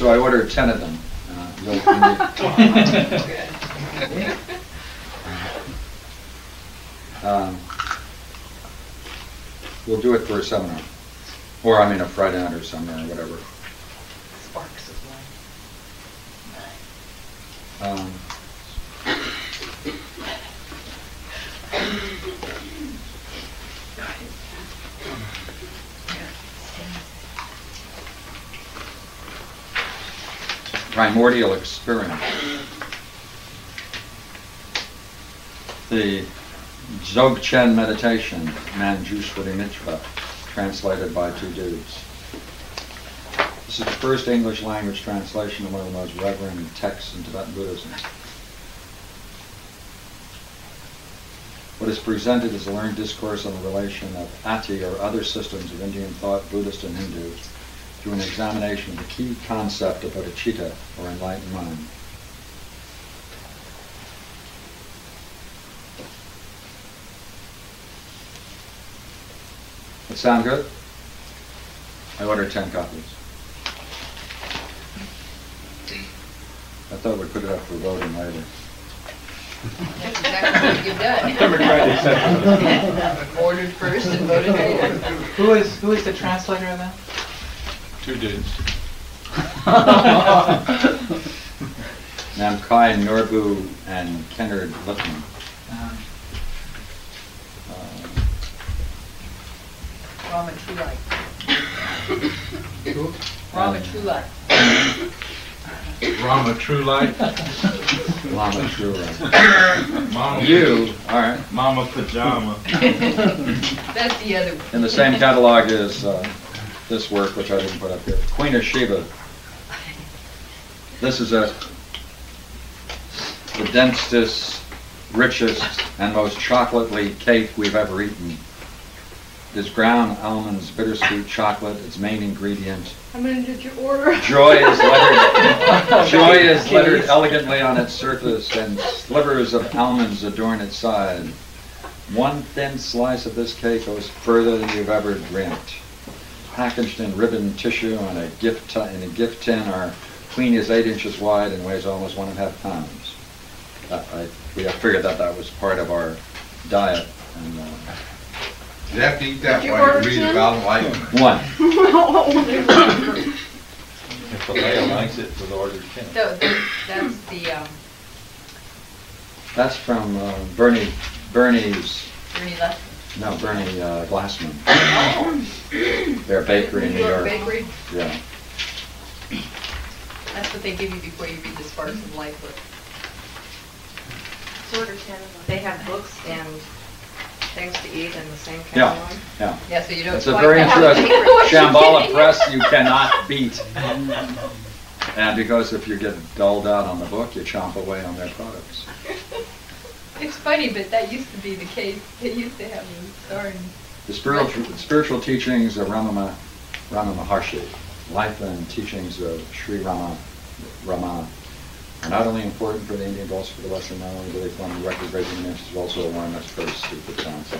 So I ordered 10 of them. Uh, you'll- Um, We'll do it for a seminar, or I mean a Friday night or seminar or whatever. Sparks is one. Um, Primordial experience. The Dzogchen meditation, Manjushri Mitra, translated by two dudes. This is the first English language translation of one of the most reverend texts in Tibetan Buddhism. What is presented is a learned discourse on the relation of Ati or other systems of Indian thought, Buddhist and Hindu, through an examination of the key concept of bodhicitta, or enlightened mind. It sound good? I ordered 10 copies. I thought we'd put it up for voting later. That's exactly what you've done. Never tried to accept it. Ordered first and voted later. Who is, who is the translator of that? Two dudes. Namkhai Norbu and Kennard Lipman. Um, Uh, Rama True Light. Who? Rama True Light. Rama True Light. Lama Trula. Mama. You, all right. Mama Pajama. That's the other one. In the same catalog is uh, this work, which I didn't put up here. Queen of Sheba. This is a the densest, richest, and most chocolately cake we've ever eaten. It is ground almonds, bittersweet chocolate, its main ingredient. How many did you order? Joy is lettered, joy is lettered elegantly on its surface, and slivers of almonds adorn its side. One thin slice of this cake goes further than you've ever dreamt. Packaged in ribbon tissue on a gift ti- in a gift tin, our queen is eight inches wide and weighs almost one and a half pounds. That- I, we have figured that that was part of our diet, and uh, You have to eat that Did you while you order read about enlightenment. one. If the Leah likes it, we'll order ten. So that's the, um, That's from uh, Bernie Bernie's Ernie left. No Bernie uh, Glassman. They're a bakery in New York. Bakery. Yeah. That's what they give you before you read the Sparks of Life book. Order ten of. They have books and things to eat in the same Yeah, catalog. yeah. Yeah, so you don't It's a quite very have to interesting, pay for it. Shambhala Press you cannot beat. And because if you get dulled out on the book, you chomp away on their products. It's funny, but that used to be the case. They used to have them starring. The spiritual, spiritual teachings of Ramana, Rama Maharshi, life and teachings of Sri Rama, Rama, are not only important for the Indian, but also for the Western, not only do they form a record-breaking dimensions, but also a one that's very stupid sound. So,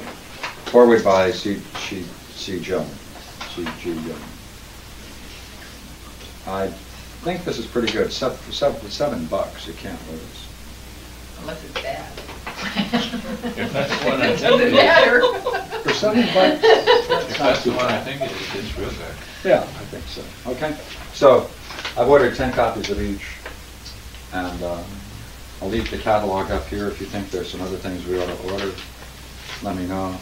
Forward by C. C. C. Jones, C. G. Jung. I think this is pretty good. For seven bucks, you can't lose. Unless it's bad. If that's the one I It think doesn't it is. matter. For seven bucks? If that's the one I think it is, it's real good. Yeah, I think so. Okay, so I've ordered 10 copies of each, and um, I'll leave the catalog up here. If you think there's some other things we ought to order, let me know.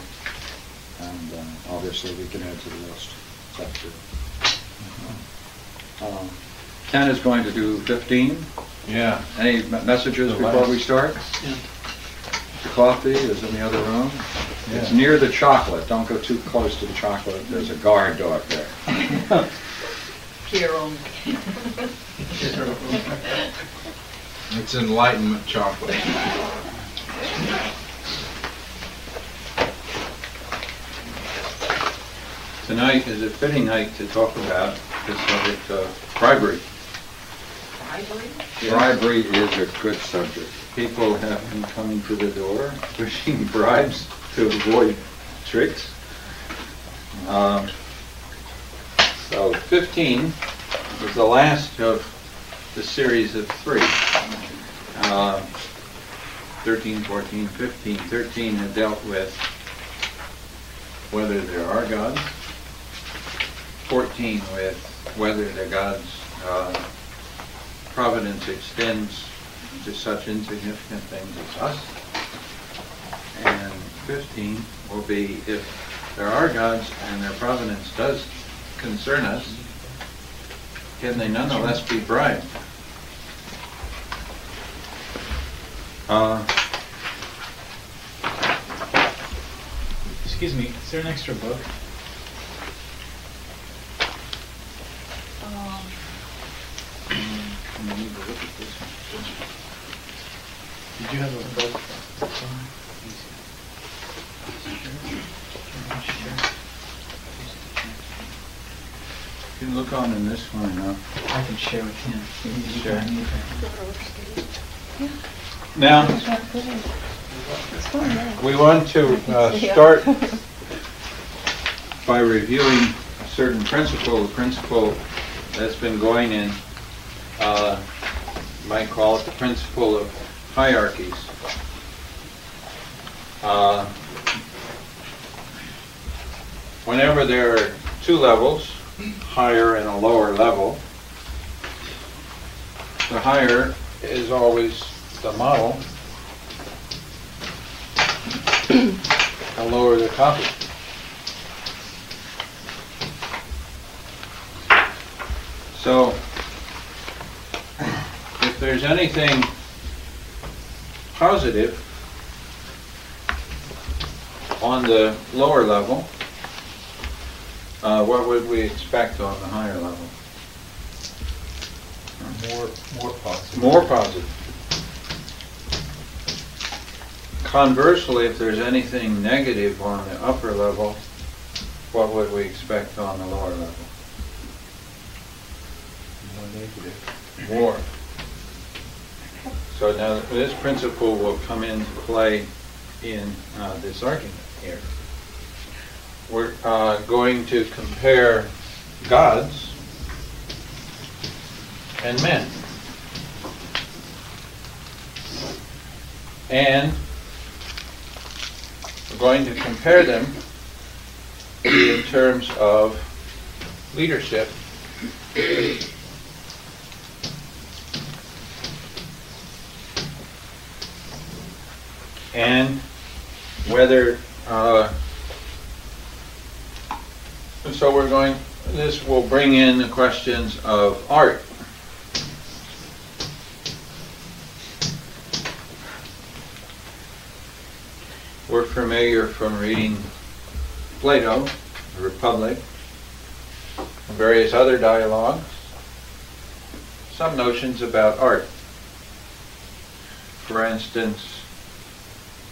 And uh, obviously, we can add to the list. That's good. Um, Ken is going to do 15. Yeah. Any me- messages before we start? The coffee is in the other room. It's near the chocolate. Don't go too close to the chocolate. There's a guard dog there. Here only. It's enlightenment chocolate. Tonight is a fitting night to talk about the subject of bribery. Bribery? Is a good subject. People have been coming to the door, pushing bribes to avoid tricks. Um, So 15 was the last of the series of three. Uh, 13, 14, 15. 13 had dealt with whether there are gods. 14 with whether the God's uh, providence extends to such insignificant things as us. And 15 will be if there are gods and their providence does concern us, can they nonetheless be bribed? Uh, Excuse me, is there an extra book? We need to look at this one. Did you have a book? You can look on in this one now. I can share with him. You Sure. can need that. Now, we want to uh, start by reviewing a certain principle, a principle that's been going in, uh, might call it the principle of hierarchies. Uh, Whenever there are two levels, higher and a lower level, the higher is always the model, the lower the copy. So, if there's anything positive on the lower level, uh, what would we expect on the higher level? More, more positive. More positive. Conversely, if there's anything negative on the upper level, what would we expect on the lower level? More negative. More. So now, this principle will come into play in uh, this argument here. We're uh, going to compare gods and men. And we're going to compare them in terms of leadership and whether, uh, so we're going, this will bring in the questions of art. We're familiar from reading Plato, the Republic, and various other dialogues, some notions about art. For instance,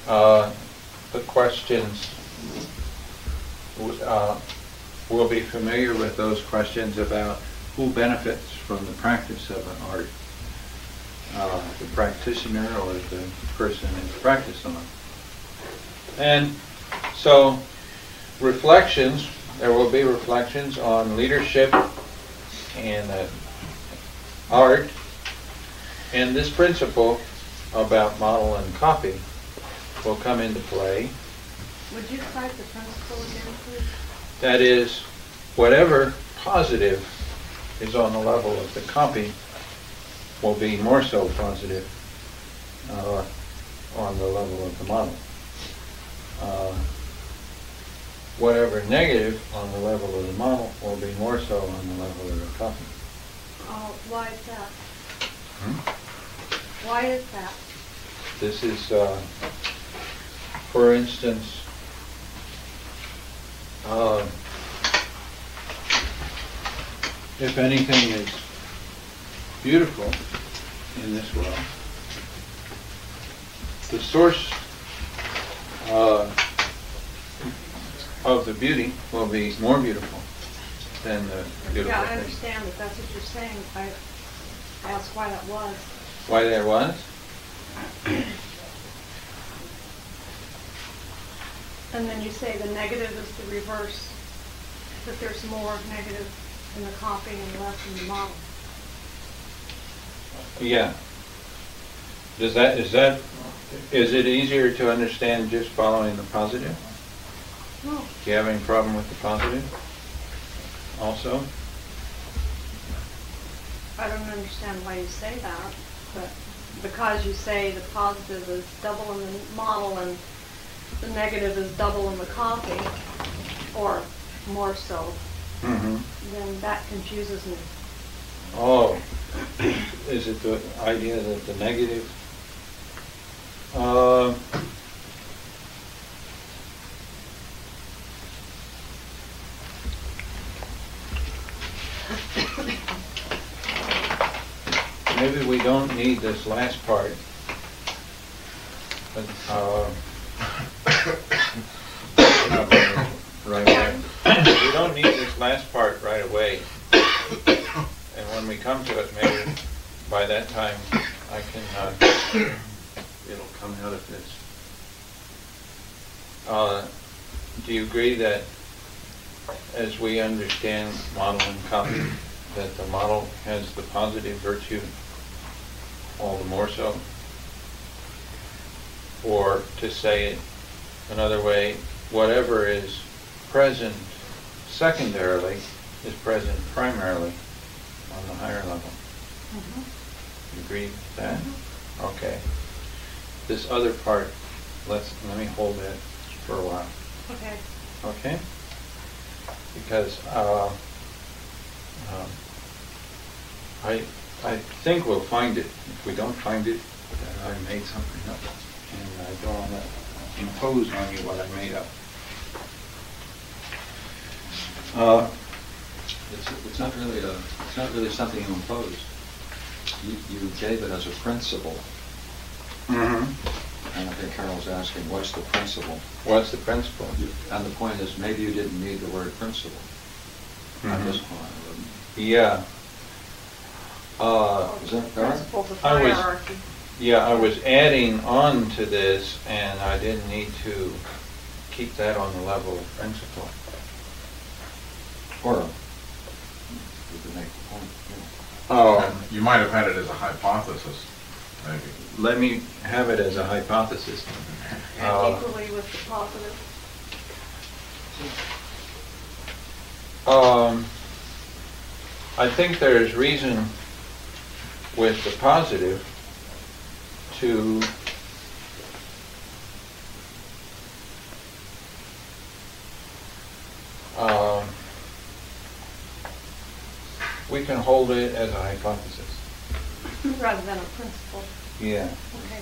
uh, the questions, uh, we'll be familiar with those questions about who benefits from the practice of an art, uh, the practitioner or the person it's practiced on. And so, reflections, there will be reflections on leadership and uh, art, and this principle about model and copy will come into play. Would you cite the principle again, please? That is, whatever positive is on the level of the copy will be more so positive uh, on the level of the model. Uh, Whatever negative on the level of the model will be more so on the level of the copy. Oh, why is that? Hmm? Why is that? This is, uh, for instance, uh, if anything is beautiful in this world, the source uh, of the beauty will be more beautiful than the beautiful Yeah, I thing. understand that that's what you're saying. I asked why that was. Why that was? And then you say the negative is the reverse, that there's more negative. in the copy and less in the model. Yeah. Does that, is that, is it easier to understand just following the positive? No, Do you have any problem with the positive also? I don't understand why you say that, but because you say the positive is double in the model and the negative is double in the copy, or more so, Mm-hmm. then that confuses me. Oh, is it the idea that the negative? Uh, Maybe we don't need this last part. But, uh, Right away. We don't need this last part right away. And when we come to it, maybe by that time, I can, uh, it'll come out of this. Uh, Do you agree that as we understand model and copy, that the model has the positive virtue all the more so? Or to say it another way, whatever is present secondarily is present primarily on the higher level. You agree with that? Okay. This other part, let's, let me hold it for a while, Okay. okay? Because, uh, um, I, I think we'll find it. If we don't find it, then I made something up. And I don't want to impose on you what I made up. Uh, It's, it's not really a, it's not really something you impose. You, you gave it as a principle, mhm. and I think Carol's asking, what's the principle? What's the principle? And the point is, maybe you didn't need the word principle at this point. Yeah. Uh, Is that fair? Principles of I was- hierarchy. Yeah, I was adding on to this, and I didn't need to keep that on the level of principle. Or, you could make the point. Oh. You might have had it as a hypothesis, maybe. Let me have it as a hypothesis. Uh, Equally with the positive. Um, I think there's reason with the positive to um, we can hold it as a hypothesis. Rather than a principle. Yeah. Okay.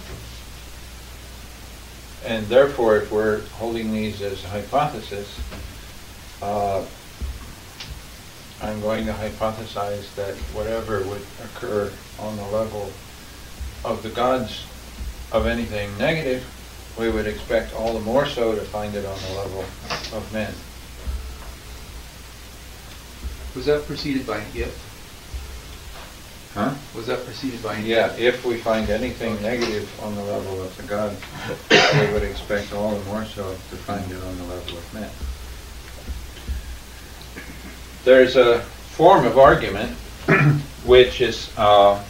And therefore, if we're holding these as a hypothesis, uh, I'm going to hypothesize that whatever would occur on the level of the gods of anything negative, we would expect all the more so to find it on the level of men. Was that preceded by an if? Huh? Was that preceded by an if? Yeah, if we find anything negative on the level of the gods, we would expect all the more so to find it on the level of men. There's a form of argument which is uh,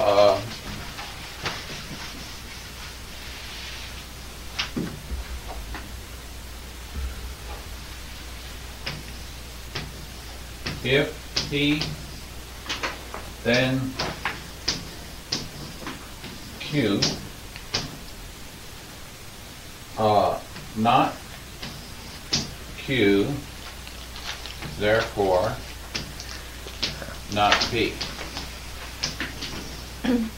uh, if P, then Q, uh, not Q, therefore not P.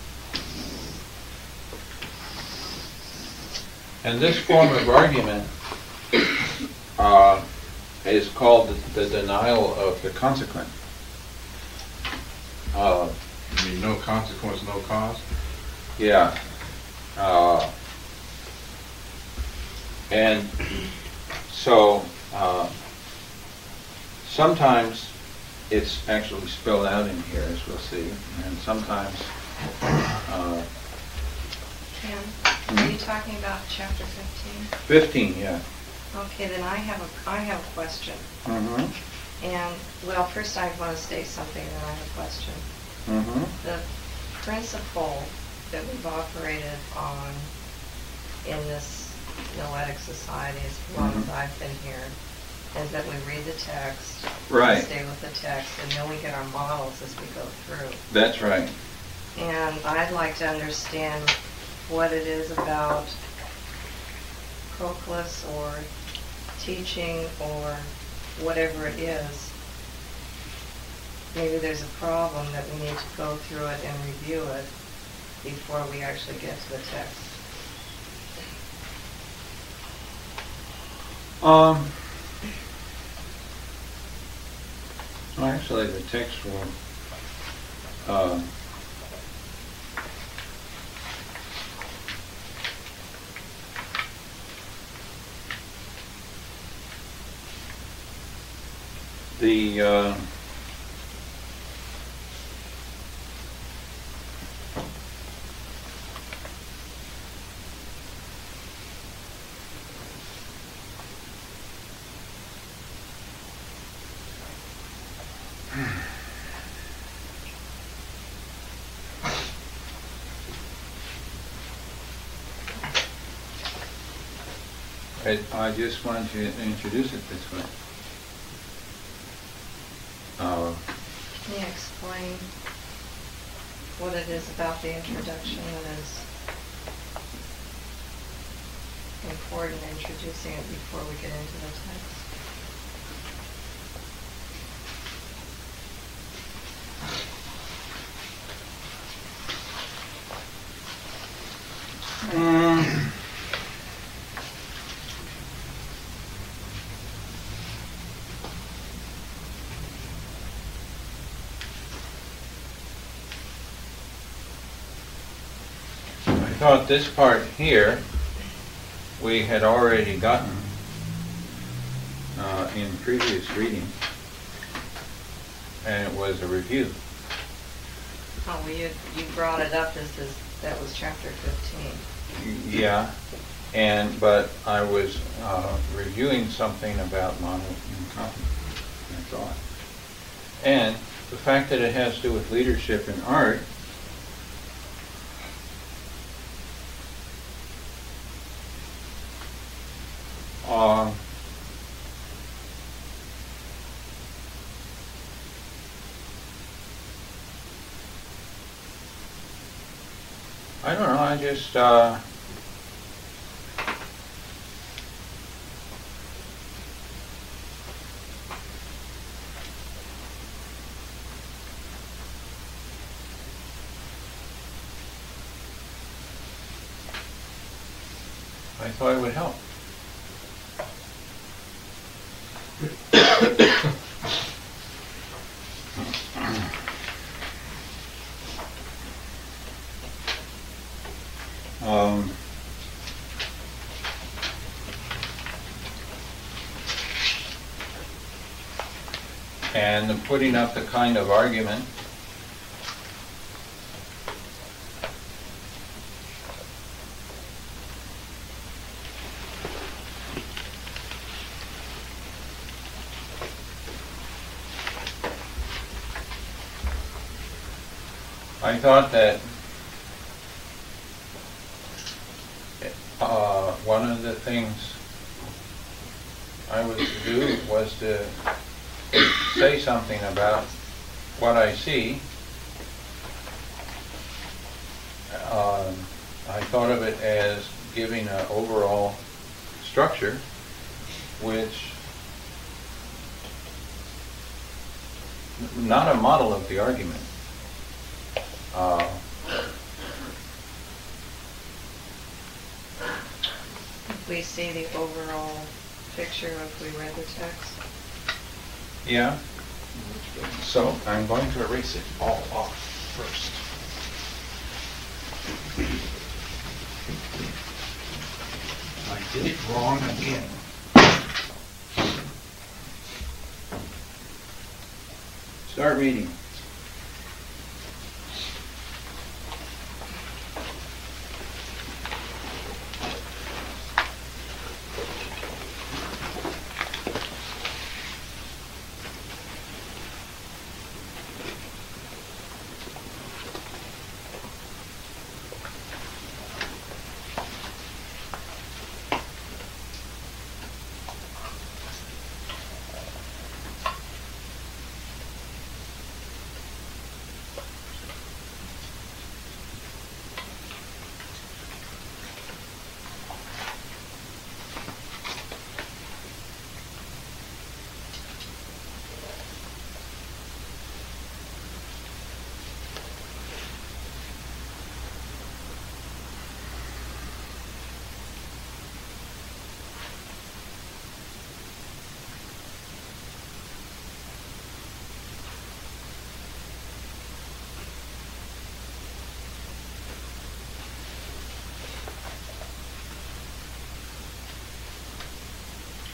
And this form of argument uh, is called the the denial of the consequent. Uh, I mean, no consequence, no cause? Yeah. Uh, And so, uh, sometimes it's actually spelled out in here, as we'll see, and sometimes, uh, Are you talking about chapter fifteen? 15, yeah. Okay, then I have a, I have a question. Mm-hmm, And, well, first I want to say something, then I have a question. mm-hmm. The principle that we've operated on in this Noetic Society as long as Mhm. I've been here is that we read the text. Right. Stay with the text, and then we get our models as we go through. That's right. And I'd like to understand what it is about Proclus or teaching or whatever it is. Maybe there's a problem that we need to go through it and review it before we actually get to the text. Um, well, actually, the text will, uh, the, uh, I, I just wanted to introduce it this way. Uh, Can you explain what it is about the introduction that is important introducing it before we get into the text? Mm. I thought this part here, we had already gotten uh, in previous reading, and it was a review. Oh, well, you, you brought it up as this, that was chapter fifteen. Yeah, and, but I was uh, reviewing something about model and thought. And the fact that it has to do with leadership in art, uh, I don't know, I just, uh, I thought it would help. Um, and putting up the kind of argument. I thought that uh, one of the things I was to do was to say something about what I see. Um, I thought of it as giving an overall structure, which not a model of the argument. Uh, We see the overall picture if we read the text. yeah, So I'm going to erase it all off first. I did it wrong again. start reading.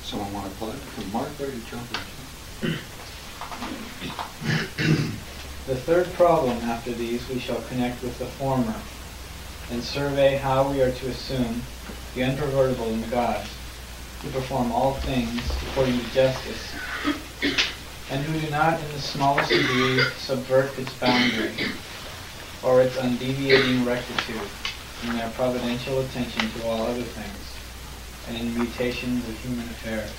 Someone want to plug? Mark, or you jump? The third problem after these we shall connect with the former, and survey how we are to assume the unpervertible in the gods, who perform all things according to justice, and who do not in the smallest degree subvert its boundary, or its undeviating rectitude, in their providential attention to all other things, and in mutations of human affairs.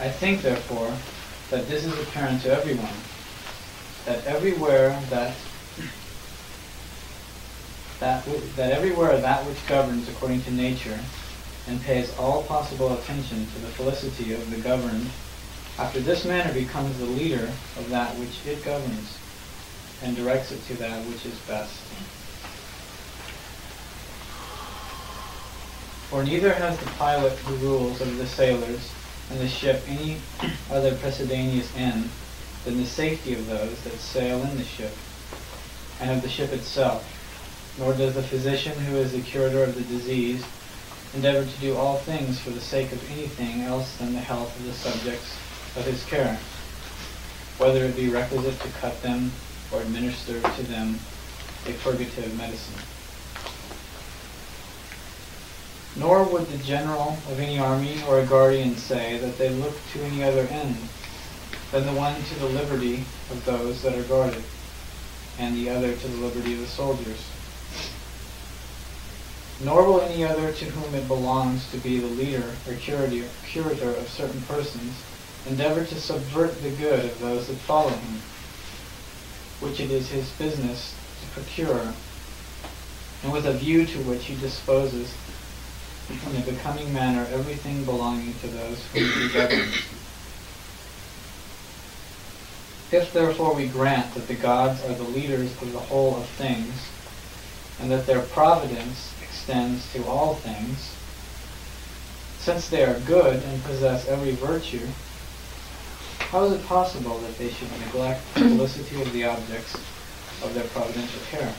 I think, therefore, that this is apparent to everyone, that everywhere that that, that everywhere that which governs according to nature and pays all possible attention to the felicity of the governed, after this manner becomes the leader of that which it governs, and directs it to that which is best. For neither has the pilot who rules over the sailors and the ship any other precedaneous end than the safety of those that sail in the ship, and of the ship itself. Nor does the physician who is the curator of the disease endeavor to do all things for the sake of anything else than the health of the subjects of his care, whether it be requisite to cut them or administer to them a purgative medicine. Nor would the general of any army or a guardian say that they look to any other end than the one to the liberty of those that are guarded, and the other to the liberty of the soldiers. Nor will any other to whom it belongs to be the leader or curator, of certain persons endeavor to subvert the good of those that follow him, which it is his business to procure, and with a view to which he disposes in a becoming manner everything belonging to those whom he governs. If therefore we grant that the gods are the leaders of the whole of things, and that their providence extends to all things, since they are good and possess every virtue, how is it possible that they should neglect the felicity of the objects of their providential care?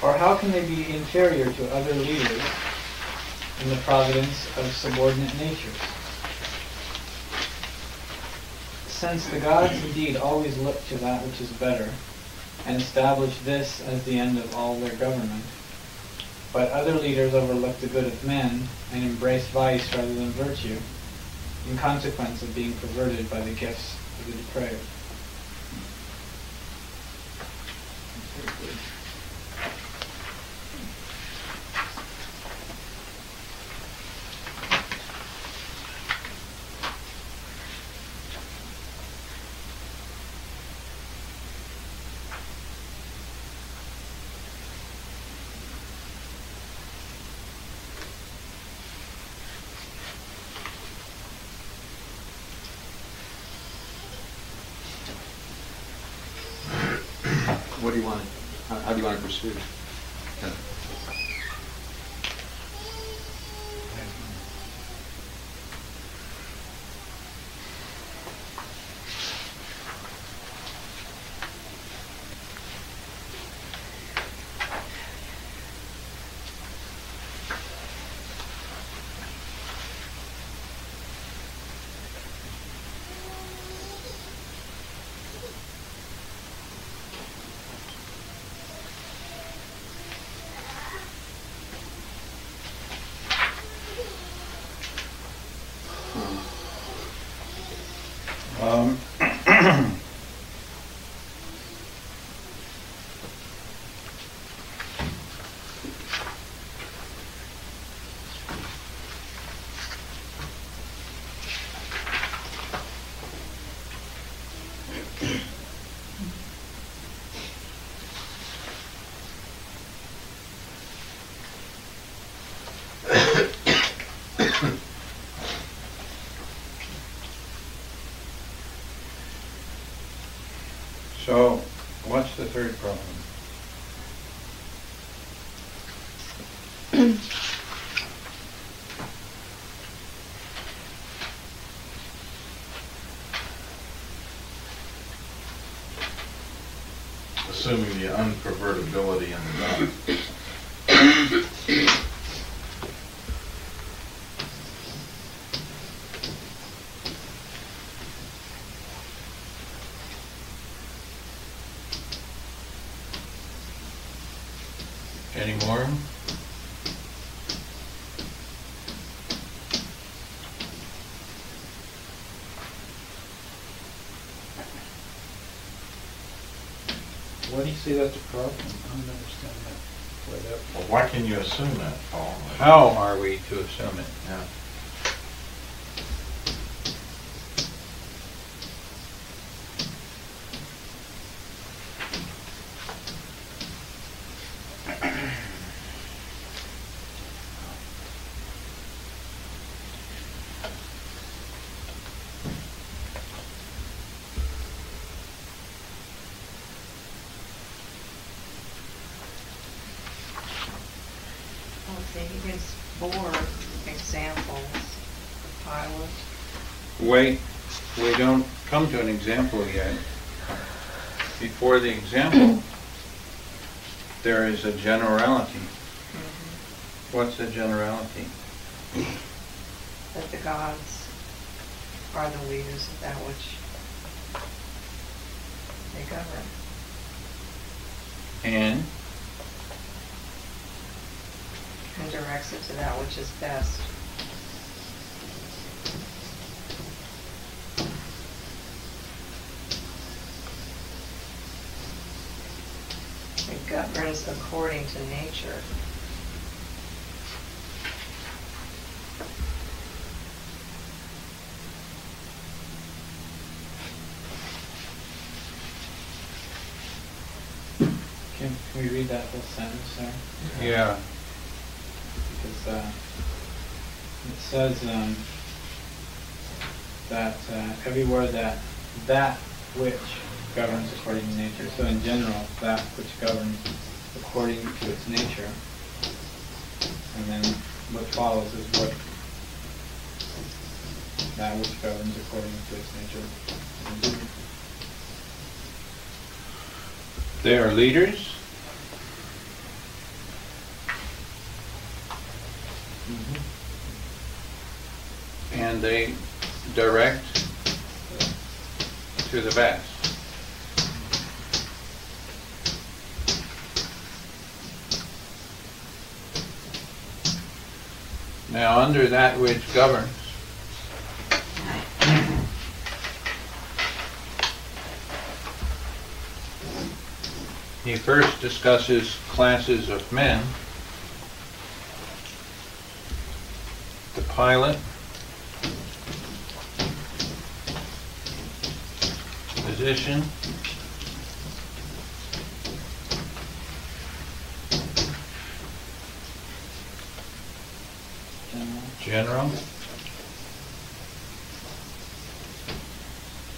Or how can they be inferior to other leaders in the providence of subordinate natures? Since the gods indeed always look to that which is better, and establish this as the end of all their government, but other leaders overlook the good of men and embrace vice rather than virtue, in consequence of being perverted by the gifts of the depraved. What do you want, how, how what's the third problem? assuming the unpervertibility in the gun. Any more? Why do you say that's a problem? I don't understand that. Why that- Well, why can you assume that, Paul? How are we to assume it? Yeah. Let's see, he gives four examples of pilot. Wait, we don't come to an example yet. Before the example, there is a generality. Mm-hmm. What's the generality? That the gods are the leaders of that which they govern. And and directs it to that which is best. It governs according to nature. Can, can we read that whole sentence there? Yeah, says, um, that, uh, everywhere that, that which governs according to nature. So in general, that which governs according to its nature. And then what follows is what that which governs according to its nature. they are leaders. And they direct to the best. Now, under that which governs, he first discusses classes of men. The pilot, physician, General.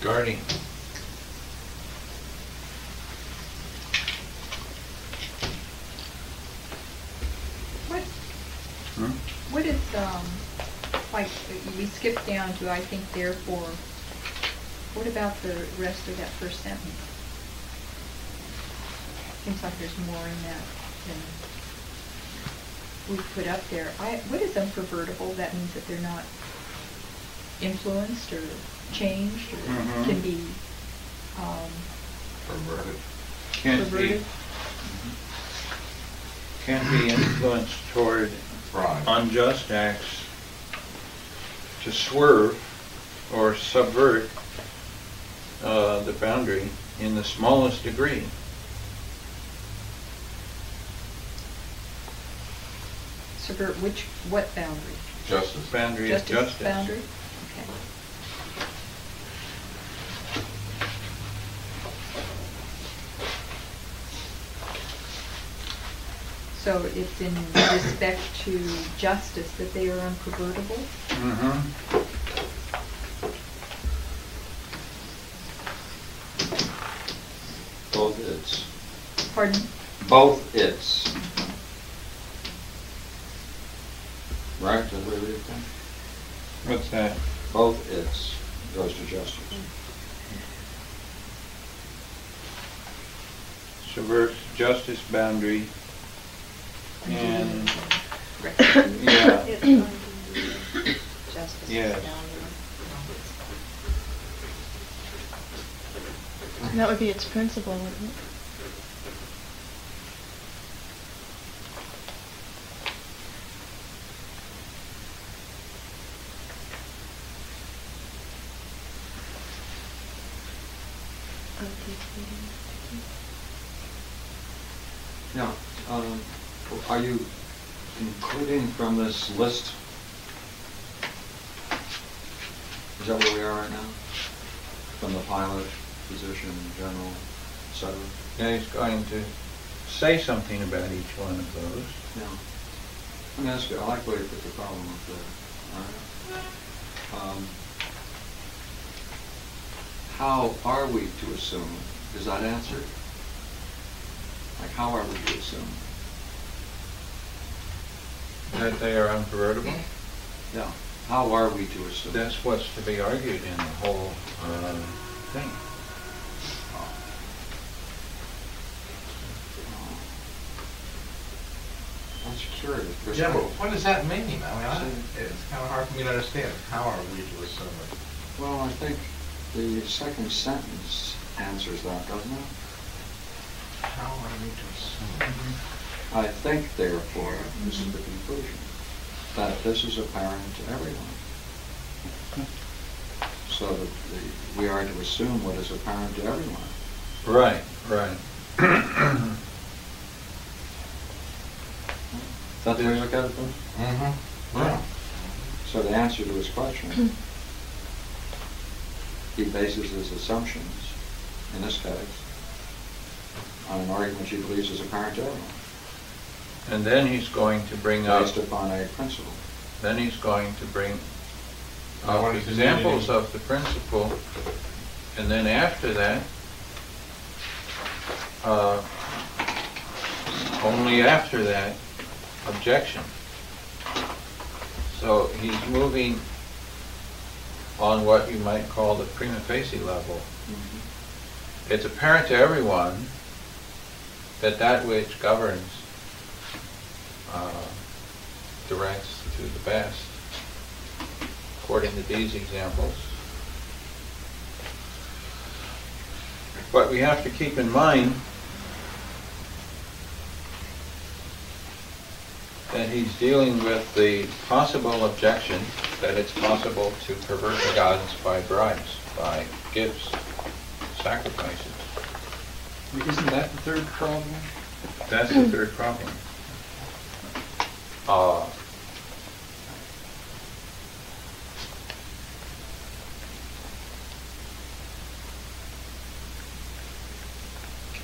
guardian. What, Hmm? what is, um, like, we skipped down to, I think therefore, what about the rest of that first sentence? Seems like there's more in that than we put up there. I, what is unpervertible? That means that they're not influenced or changed or Mhm. can be, um, Perverted. Can't be, perverted? can't be influenced toward Right. unjust acts to swerve or subvert uh, the boundary in the smallest degree. Subvert which, what boundary? Justice. Boundary of Justice justice. boundary? Okay. So it's in respect to justice that they are unpervertible? Mhm. Both its, Pardon? both its. Right, did we read that? What's that? Both its goes to justice. subverts justice boundary, and, Recognition. yeah, It's going to be- Justice is Yes. down there. That would be its principle, wouldn't it? Now, um, are you including from this list? Is that where we are right now? From the pilot, position, general, et cetera? yeah, he's going to say something about each one of those. Yeah. Let me ask you, I like where you put the problem up there. All right. Um, How are we to assume? Is that answered? Like, how are we to assume? That they are unconvertible? Yeah. How are we to assume? That's what's to be argued in the whole uh, thing. That's curious. because Yeah, but what does that mean? I mean, I, it's kind of hard for me to understand. How are we to assume it? Well, I think the second sentence answers that, doesn't it? How are we to assume? I think therefore, this is the conclusion, that this is apparent to everyone. So that the, we are to assume what is apparent to everyone. Right, right. Is that the way you look at it, Mm-hmm. Yeah. So the answer to his question, he bases his assumptions, in this case, on an argument he believes is apparent to everyone, And then he's going to bring up, based upon a principle. then he's going to bring up what is the examples of the principle, and then after that, uh, only after that, objection. So he's moving on what you might call the prima facie level. It's apparent to everyone that that which governs uh, directs to the best, according to these examples. But we have to keep in mind that he's dealing with the possible objection that it's possible to pervert the gods by bribes, by gifts, sacrifices. Isn't that the third problem? That's the third problem. Uh,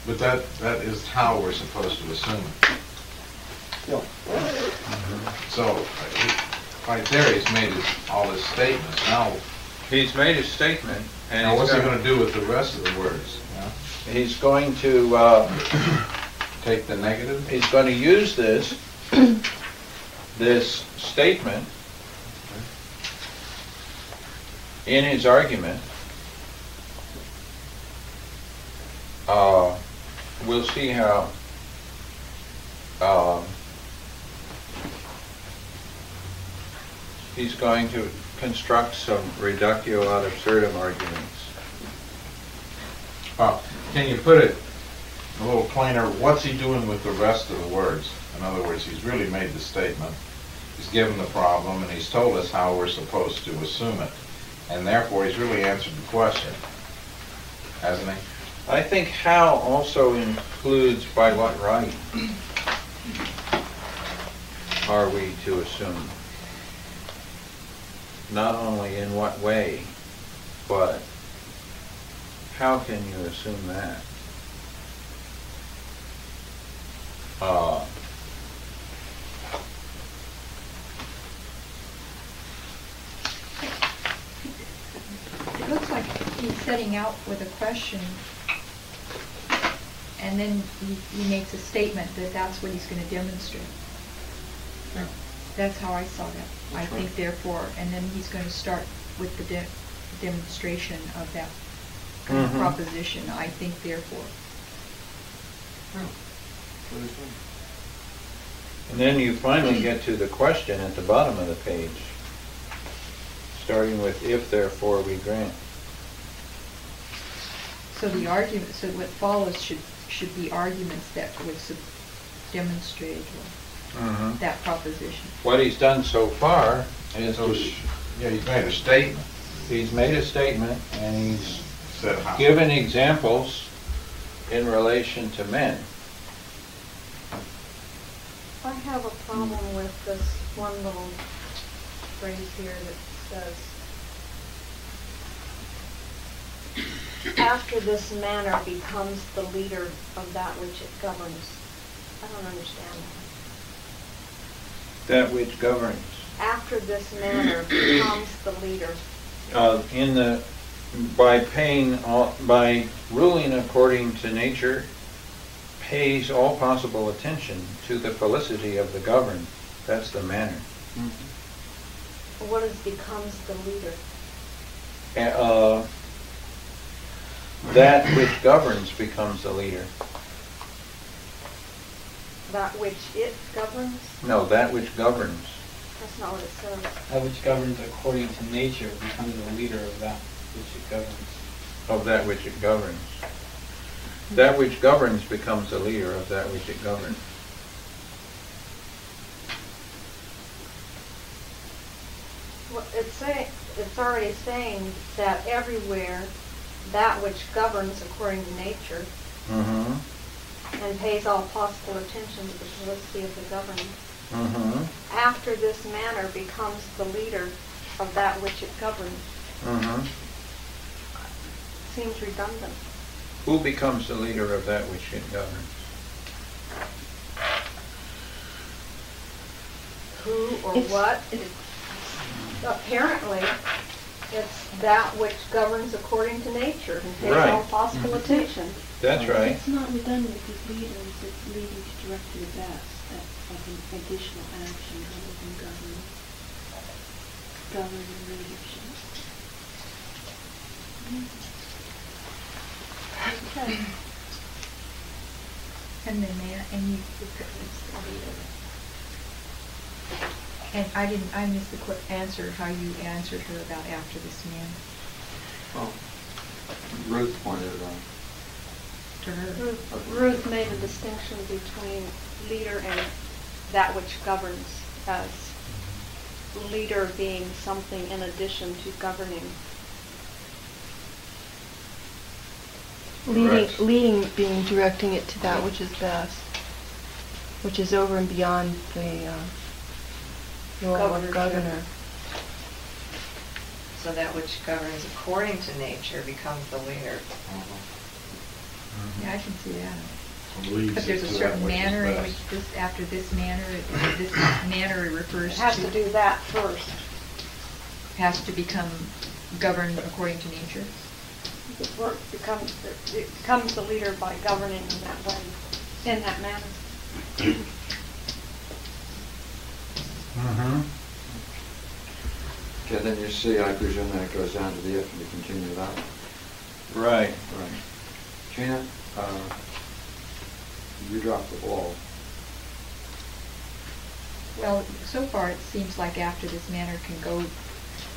But that, that is how we're supposed to assume it. So, right there, he's made his, all his statements. Now, He's made his statement, and now he's what's he gonna- gonna do with the rest of the words? yeah? he's going to, uh, Take the negative? he's going to use this, this statement in his argument. Uh, We'll see how, um, he's going to construct some reductio ad absurdum arguments. Uh, Can you put it a little plainer? What's he doing with the rest of the words? In other words, he's really made the statement, he's given the problem, and he's told us how we're supposed to assume it. And therefore, he's really answered the question, hasn't he? I think how also includes by what right are we to assume? Not only in what way, but how can you assume that? Uh, It looks like he's setting out with a question, and then he, he makes a statement that that's what he's gonna demonstrate. That's how I saw that. I That's think therefore, and then he's gonna start with the de- demonstration of that kind of Mhm. proposition, I think therefore. And then you finally get to the question at the bottom of the page, starting with if therefore we grant. So the argument, so what follows should, should be arguments that would sub- demonstrate mm-hmm. that proposition. What he's done so far is So, to, yeah, he's made a statement, he's made a statement and he's said how. given examples in relation to men. I have a problem with this one little phrase here that says, after this manner becomes the leader of that which it governs. I don't understand That That which governs. After this manner becomes the leader. Uh, in the, by paying, all- by ruling according to nature, pays all possible attention to the felicity of the governed. That's the manner. What is becomes the leader? Uh, That which governs becomes the leader. That which it governs? No, that which governs. That's not what it says. That which governs according to nature becomes the leader of that which it governs. of that which it governs. That which governs becomes the leader of that which it governs. Well, it's say, it's already saying that everywhere, that which governs according to nature Mm-hmm, and pays all possible attention to the felicity of the governing, mm-hmm, after this manner becomes the leader of that which it governs. mm-hmm. Seems redundant. Who becomes the leader of that which it governs? Who or It's- what? it's- Apparently, it's that which governs according to nature and pays Right. all possible mm-hmm. attention. That's right. It's not redundant because leaders, it's leading to direct to the best, that's like an additional action other than government. Govern and leadership. Okay. And then man, and you, it's the leader. And I didn't, I missed the quick answer, how you answered her about after this man, Well, Ruth pointed it out. to her. Ruth Ruth made a distinction between leader and that which governs as leader being something in addition to governing. Leading, Correct. leading being directing it to that which is best, which is over and beyond the, uh, role of Governorship. governor. So that which governs according to nature becomes the leader. Yeah, I can see that. But there's a certain manner in which this, after this manner, it- this manner It refers has to to, do that first. has to become governed according to nature. It work- becomes, it becomes the leader by governing in that way, in that manner. Mm-hmm. Okay, then you see, I presume that it goes down to the if and you continue that. Right. Right. Gina, uh, you dropped the ball. Well, so far, it seems like after this manner can go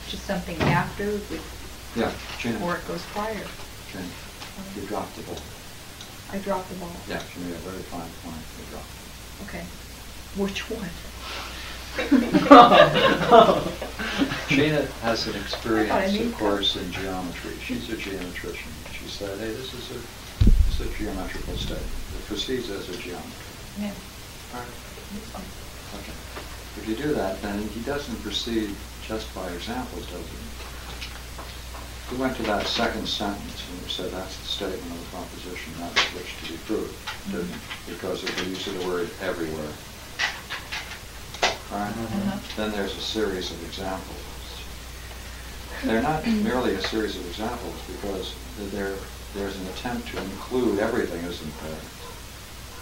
to something after with, Yeah, Gina. or it goes prior. Gina, you dropped the ball. I dropped the ball. Yeah, she made a very fine point, you dropped it. Okay. Which one? Gina has an experience, of course, in geometry. She's a geometrician. She said, hey, this is a, this is a geometrical statement. It proceeds as a geometry. Yeah. All right. Okay. If you do that, then he doesn't proceed just by examples, does he? He went to that second sentence and he said that's the statement of the proposition, not which to be proved, didn't he? Because of the use of the word everywhere. Right? Uh-huh. Then there's a series of examples. They're not merely a series of examples because there, there's an attempt to include everything, isn't there?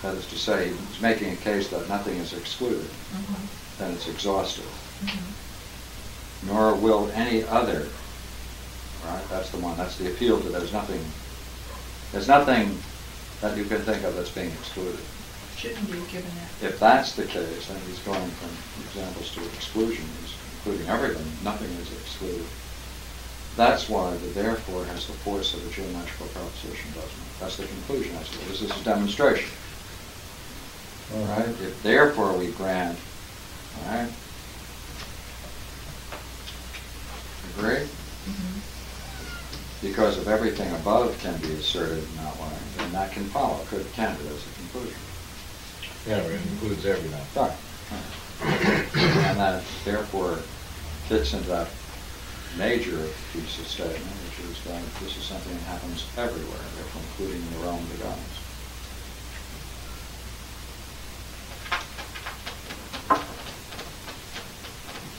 That is to say, he's making a case that nothing is excluded, Mhm. then it's exhaustive. Mhm. Nor will any other, right, that's the one, that's the appeal to there's nothing, there's nothing that you can think of that's being excluded. Shouldn't be given that. If that's the case, then he's going from examples to exclusion, he's including everything, nothing is excluded. That's why the therefore has the force of a geometrical proposition, doesn't it? That's the conclusion, I suppose. This is a demonstration, all right? If therefore we grant, all right? Agree? Mm-hmm. Because if everything above can be asserted in that way, then that can follow, could, can as a conclusion. Yeah, it includes everything. And that therefore fits into that major piece of statement, which is that this is something that happens everywhere, therefore including in the realm of the gods.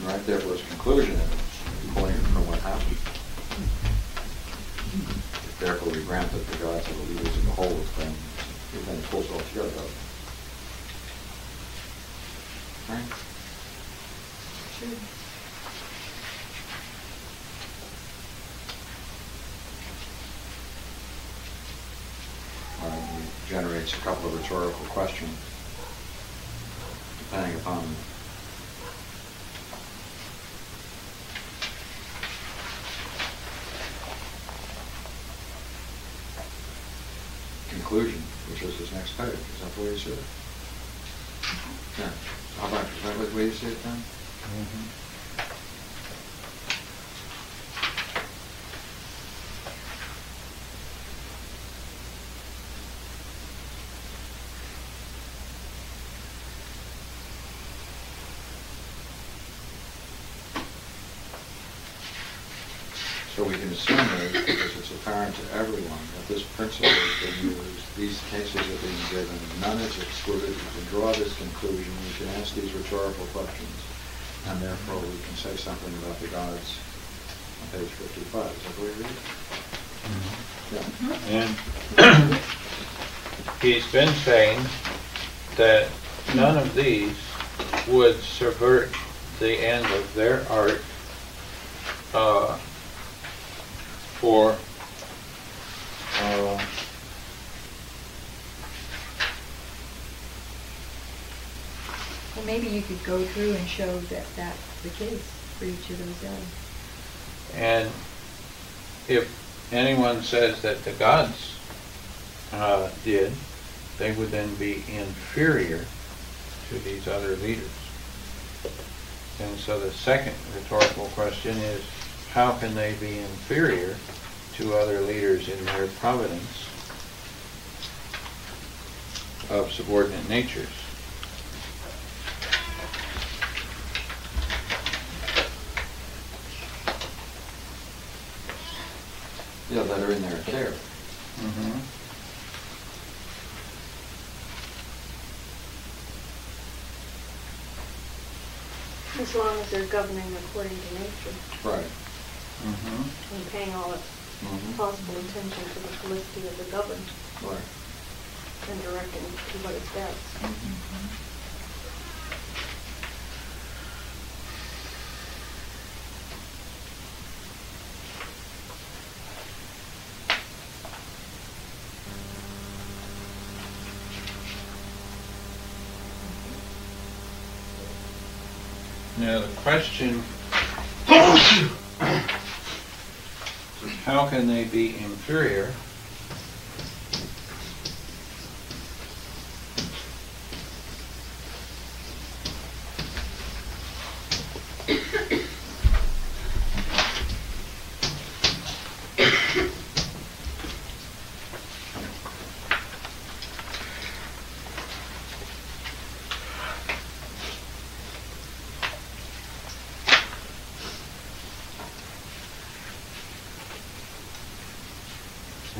Right, therefore its conclusion it from what happened. Therefore we grant that the gods are the leaders of the whole thing, then it pulls all together. Uh, generates a couple of rhetorical questions, depending upon conclusion, which is his next page. Is that the way you see it? Yeah. How about, way you it then? So we can assume that, because it's apparent to everyone, this principle has been used, these cases are being given, none is excluded, we can draw this conclusion, we can ask these rhetorical questions, and therefore we can say something about the gods on page fifty-five. Is that you read it? Yeah. And he's been saying that none of these would subvert the end of their art uh, for uh, Well, maybe you could go through and show that that's the case for each of those elements. And if anyone says that the gods uh, did, they would then be inferior to these other leaders. And so the second rhetorical question is, how can they be inferior to other leaders in their providence of subordinate natures? Yeah, that are in their care. Mm-hmm. As long as they're governing according to nature Right. Mm-hmm. and paying all its Mhm. possible attention to the felicity of the governed Right. and directing to what is best. Now, the question is how can they be inferior?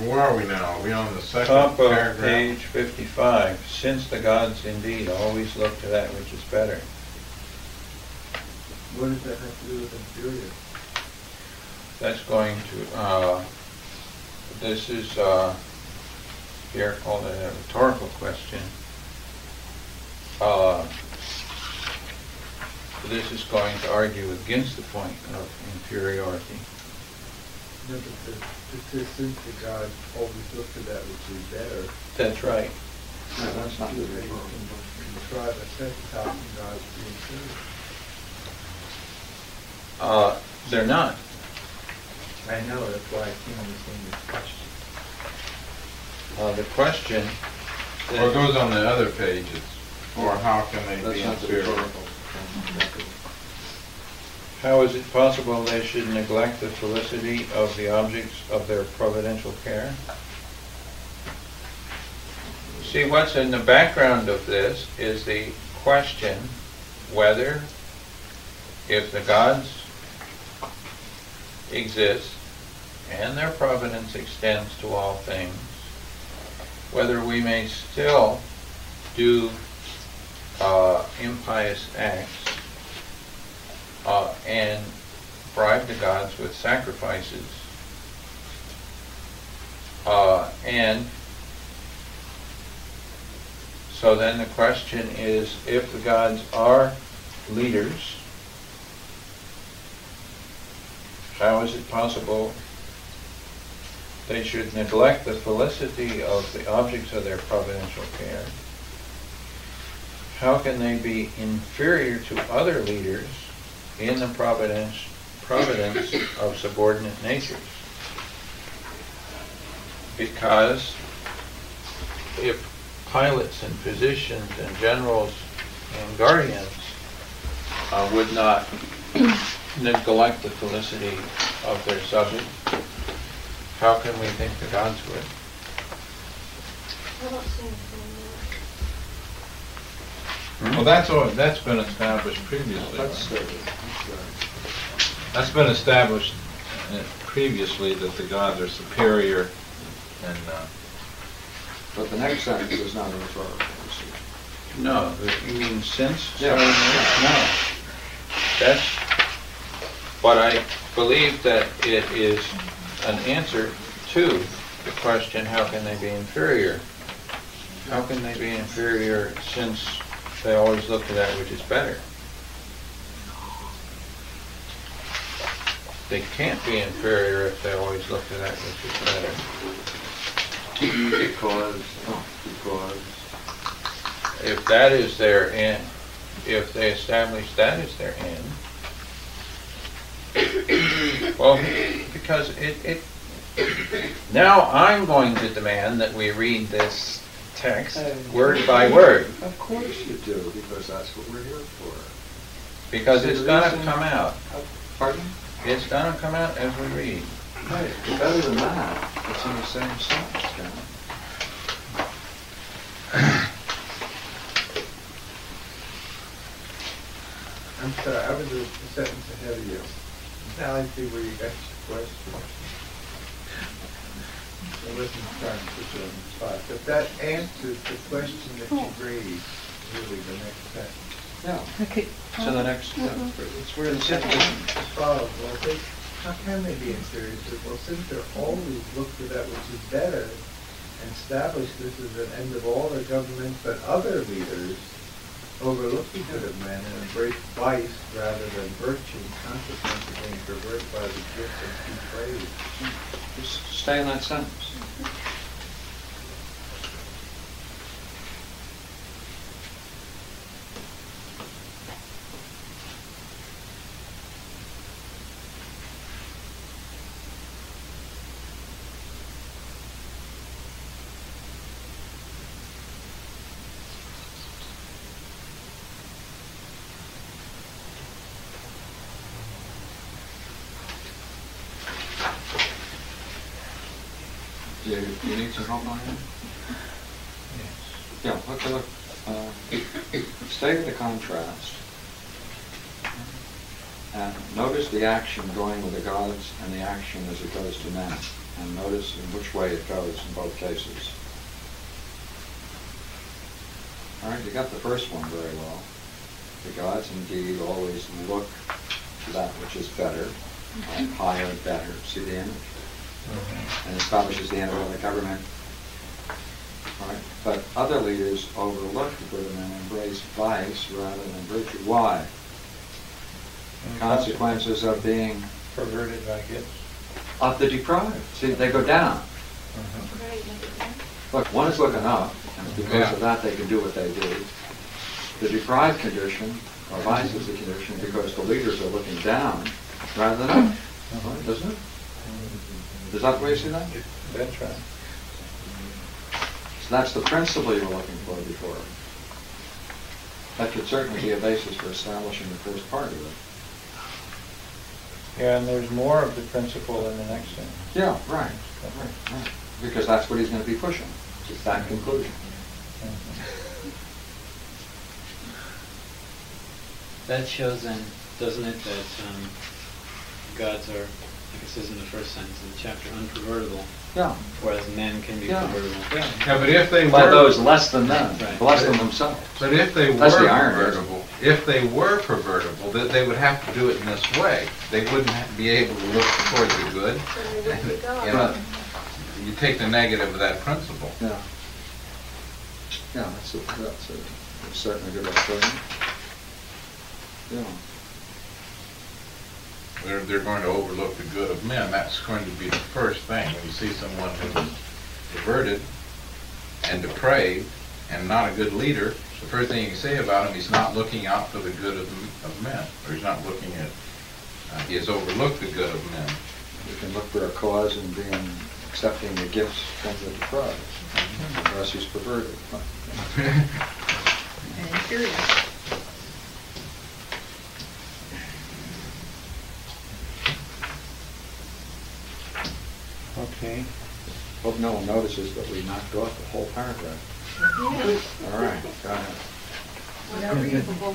Where are we now? Are we on the second Top of paragraph? page 55, since the gods indeed always look to that which is better. What does that have to do with inferior? That's going to, uh, this is, uh, here called a rhetorical question. Uh, This is going to argue against the point of inferiority. No, but it says since the God always looked to that which is better, That's right. No, that's not you the can contrive a second thousand gods to be inferior. Uh, they're not. I know, that's why I can't understand this question. Uh, the question. Or it goes on the other page, it's, or how can they That's be not the inferior? rhetorical. How is it possible they should neglect the felicity of the objects of their providential care? See, what's in the background of this is the question whether, if the gods exist and their providence extends to all things, whether we may still do uh, impious acts uh, and bribe the gods with sacrifices. Uh, and so then the question is, if the gods are leaders, how is it possible they should neglect the felicity of the objects of their providential care? How can they be inferior to other leaders in the providence, providence of subordinate natures? Because if pilots and physicians and generals and guardians uh, would not neglect the felicity of their subject, how can we think the gods would? I don't see anything Well, that's, all- that's been established previously. That's, right? That's been established uh, previously that the gods are superior and, uh, but the next sentence is not a rhetorical, you. No, you mean since? Yeah. No. That's, but I believe that it is an answer to the question, how can they be inferior? How can they be inferior since they always look to that which is better? They can't be inferior if they always look to that which is better. Because, because. If that is their end, if they establish that as their end, well, because it, it, now I'm going to demand that we read this text oh. word by word, Of course you do, because that's what we're here for. because See, it's gonna come out. Pardon? It's gonna come out as we read. Right, but better than that, it's in the same sentence, Ken. I'm sorry, I was a sentence ahead of you. Now I see where you got your question. I wasn't trying to put you on the spot, but that answers the question that you oh. raised, really, the next sentence. Yeah, Okay. Mm-hmm. it's in the next, it's where the sentence, As follows, well, they, how can they be inferior to, well, since they're always look for that which is better, and establish this as an end of all their government, but other leaders overlook the good of men and embrace vice rather than virtue, consequently being perverted by the gift of due praise. just stay in that sentence. Mm-hmm. Do you, you need some help? Yeah, look, look, uh, state the contrast. And notice the action going with the gods and the action as it goes to men. And notice in which way it goes in both cases. All right, you got the first one very well. The gods indeed always look to that which is better, and higher, better. See the image? and establishes the end of the government. All right, But other leaders overlook the good and embrace vice rather than virtue. Why? Mm-hmm. Consequences of being Perverted by gifts. of the deprived. See, they go down. Mm-hmm. Look, one is looking up, and because of that, they can do what they do. The deprived condition or vice is the condition because the leaders are looking down rather than up. Mm-hmm. Right, Doesn't it? Is that the way you see that? That's right. So that's the principle you were looking for before. That could certainly be a basis for establishing the first part of it. Yeah, and there's more of the principle in the next thing. Yeah, right, right, right. Because that's what he's gonna be pushing, is that conclusion. That shows then, doesn't it, that um, gods are, like it says in the first sentence of the chapter, unpervertible, Yeah. whereas men can be Yeah. pervertible. Yeah, Yeah, but if they were. By those less than them, Right. less than themselves. But if they were That's the irony, isn't pervertible, if they were pervertible, that they would have to do it in this way. They wouldn't ha- be able to look toward the good. Then they would be God. You know, you take the negative of that principle. Yeah. Yeah, that's a, that's a, that's certainly a good way of putting it. Yeah. They're, they're going to overlook the good of men. That's going to be the first thing. When you see someone who's perverted and depraved and not a good leader, the first thing you can say about him, he's not looking out for the good of, of men, or he's not looking at, uh, he has overlooked the good of men. You can look for a cause in being, accepting the gifts from the deprived, unless he's perverted. And inferior. Okay. Hope no one notices that we knocked off the whole paragraph. All right, go ahead. Unbelievable.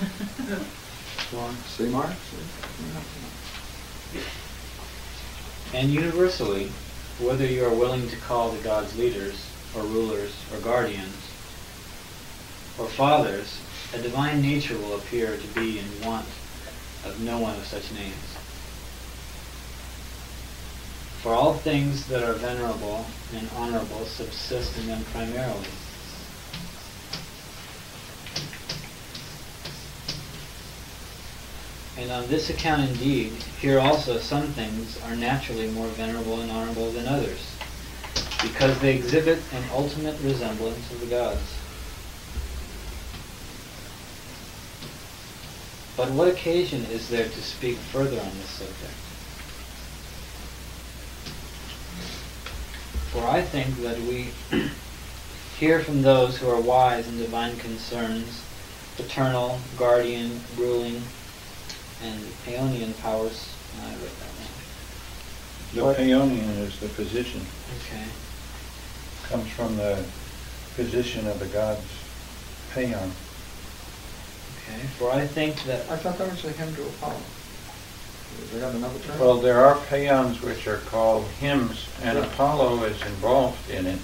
See, Mark? And universally, whether you are willing to call the gods leaders, or rulers, or guardians, or fathers, a divine nature will appear to be in want of no one of such names. For all things that are venerable and honorable subsist in them primarily. And on this account indeed, here also some things are naturally more venerable and honorable than others, because they exhibit an ultimate resemblance of the gods. But what occasion is there to speak further on this subject? For I think that we hear from those who are wise in divine concerns, paternal, guardian, ruling, and Paeonian powers. Uh, I wrote that The Paeonian is the position. Okay. comes from the position of the gods, Paeon. Okay. For I think that I thought that was a hymn to Apollo. They got another term? Well, there are paeans which are called hymns, and Yeah. Apollo is involved in it.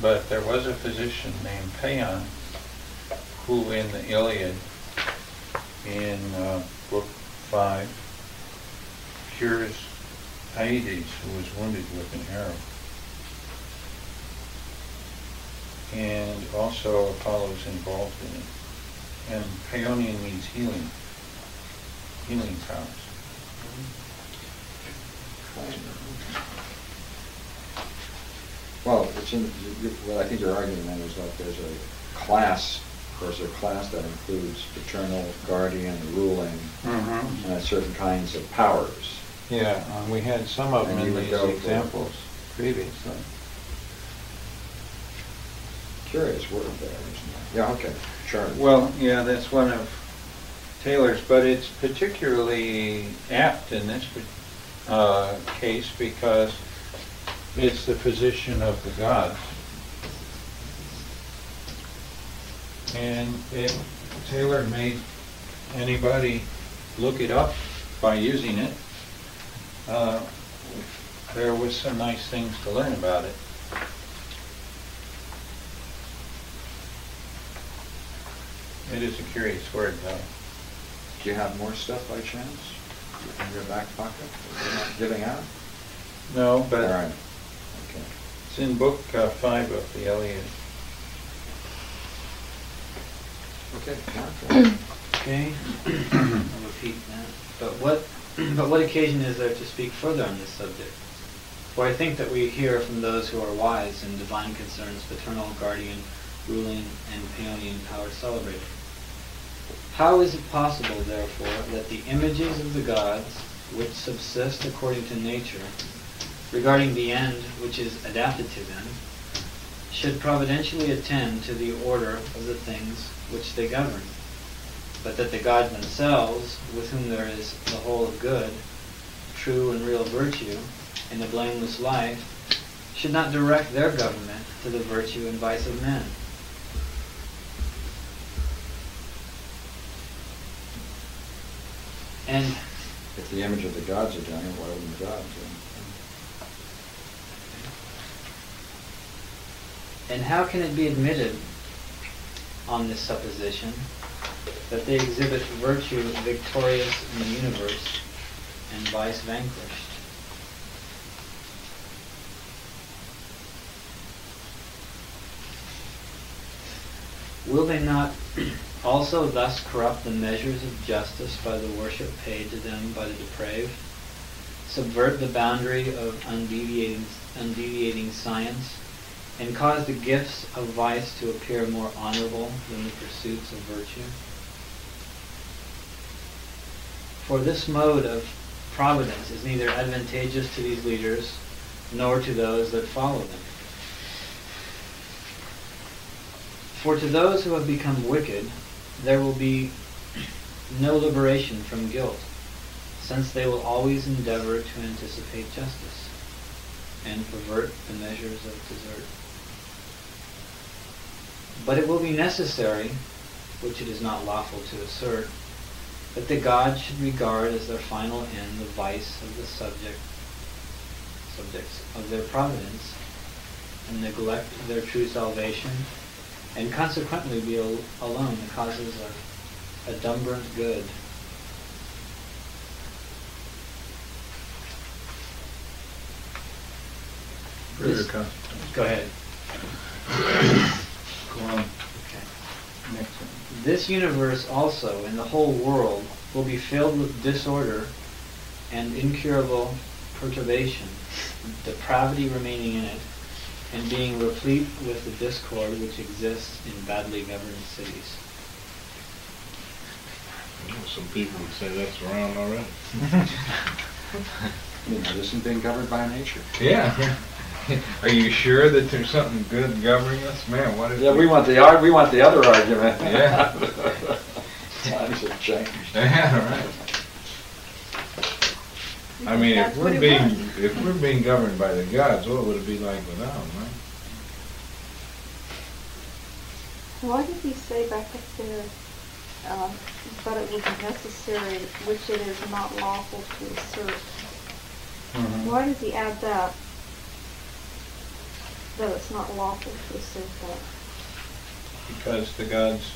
But there was a physician named Paeon who in the Iliad, in uh, Book 5, cures Hades, who was wounded with an arrow. And also Apollo is involved in it. And Paeonian means healing, healing powers. Well, it's in, what I think you're arguing then is that there's a class, of course, a class that includes paternal, guardian, ruling, Mm-hmm. and certain kinds of powers. Yeah, we had some of them And you in would these go for- examples previously. Curious word there, isn't it? Yeah, okay, sure. Well, yeah, that's one of Taylor's, but it's particularly apt in this uh, case because it's the position of the gods. And if Taylor made anybody look it up by using it, uh, there was some nice things to learn about it. It is a curious word, though. Do you have more stuff by chance in your back pocket that you're not giving out? No, All but right, okay. it's in book uh, five of the Iliad. Okay, Mark? Okay, I'll repeat that. But what but what occasion is there to speak further on this subject? For I think that we hear from those who are wise in divine concerns, paternal, guardian, ruling, and Paeonian power celebrated. How is it possible, therefore, that the images of the gods, which subsist according to nature, regarding the end which is adapted to them, should providentially attend to the order of the things which they govern, but that the gods themselves, with whom there is the whole of good, true and real virtue, and the blameless life, should not direct their government to the virtue and vice of men. And If the image of the gods are doing it, why wouldn't the gods do it? And how can it be admitted on this supposition that they exhibit virtue victorious in the universe and vice vanquished? Will they not also thus corrupt the measures of justice by the worship paid to them by the depraved? Subvert the boundary of undeviating, undeviating science? and cause the gifts of vice to appear more honorable than the pursuits of virtue? For this mode of providence is neither advantageous to these leaders nor to those that follow them. For to those who have become wicked, there will be no liberation from guilt, since they will always endeavor to anticipate justice and pervert the measures of desert. But it will be necessary, which it is not lawful to assert, that the gods should regard as their final end the vice of the subject, subjects of their providence, and neglect their true salvation, and consequently be al- alone the causes of adumbrant good. This- Go ahead. Go on. Okay. Next one. This universe also, and the whole world, will be filled with disorder and incurable perturbation, depravity remaining in it, and being replete with the discord which exists in badly governed cities. Well, Some people would say that's around already. You know, this isn't being governed by nature. Yeah. Are you sure that there's something good governing us? Man, What is if? Yeah, we want the, ar- we want the other argument. Yeah. Times have changed. Yeah, right. I mean, if That's what we're it being, was. if we're being governed by the gods, what would it be like without them, right? Why did he say back up there, uh, but it was necessary, which it is not lawful to assert? Mm-hmm. Why does he add that? That it's not lawful to assert that? Because the gods,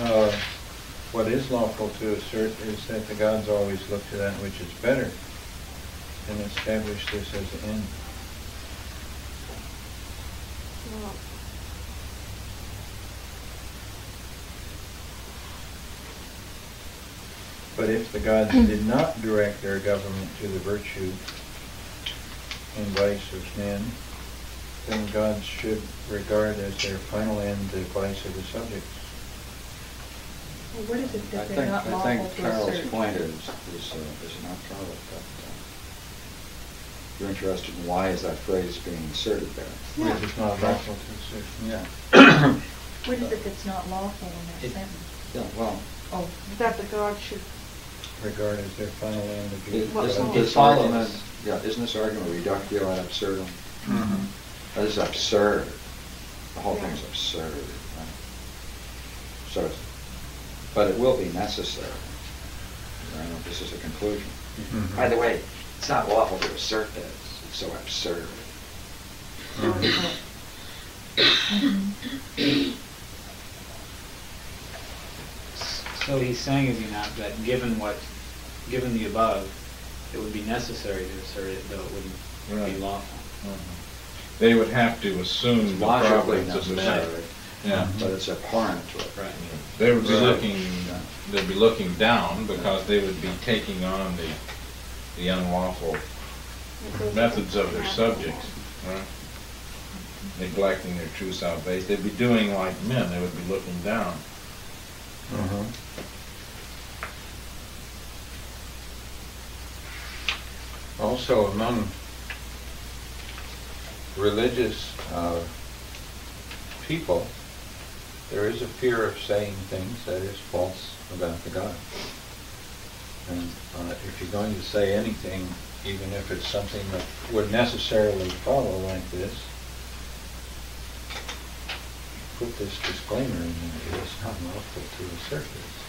uh, what is lawful to assert is that the gods always look to that which is better and establish this as an end. Well, But if the gods did not direct their government to the virtue and vice of men, then gods should regard as their final end the vice of the subjects. Well, What is it I that they're think, not I lawful think to Carol's assert? point is, is, uh, is not Carol, but, uh, you're interested in why is that phrase being inserted there? Yeah. Which is not lawful to assert. Yeah. What is it that's not lawful in that It- sentence? Yeah, well, Oh, That the God should, regard as their final end to be. i- Well, isn't it this follows. argument, yeah, isn't this argument reductio ad absurdum? Mhm. That is absurd. The whole Yeah. thing's absurd, right? So, it's- but it will be necessary. I know this is a conclusion. Mhm. By the way, it's not lawful to assert this, it's so absurd. So he's saying, is he not, that given what, given the above, it would be necessary to assert it, though it wouldn't Right. be lawful. Mhm. They would have to assume It's the logically providence of the necessary, Yeah. but it's abhorrent to it. Right. They would be Right. looking Yeah. they'd be looking down because they would be taking on the, the unlawful methods of their subjects, right? Neglecting their true south base. They'd be doing like men, they would be looking down. Mhm. Also among religious uh, people, there is a fear of saying things that is false about the God. And uh, if you're going to say anything, even if it's something that would necessarily follow like this, put this disclaimer in there, it is not lawful to assert this.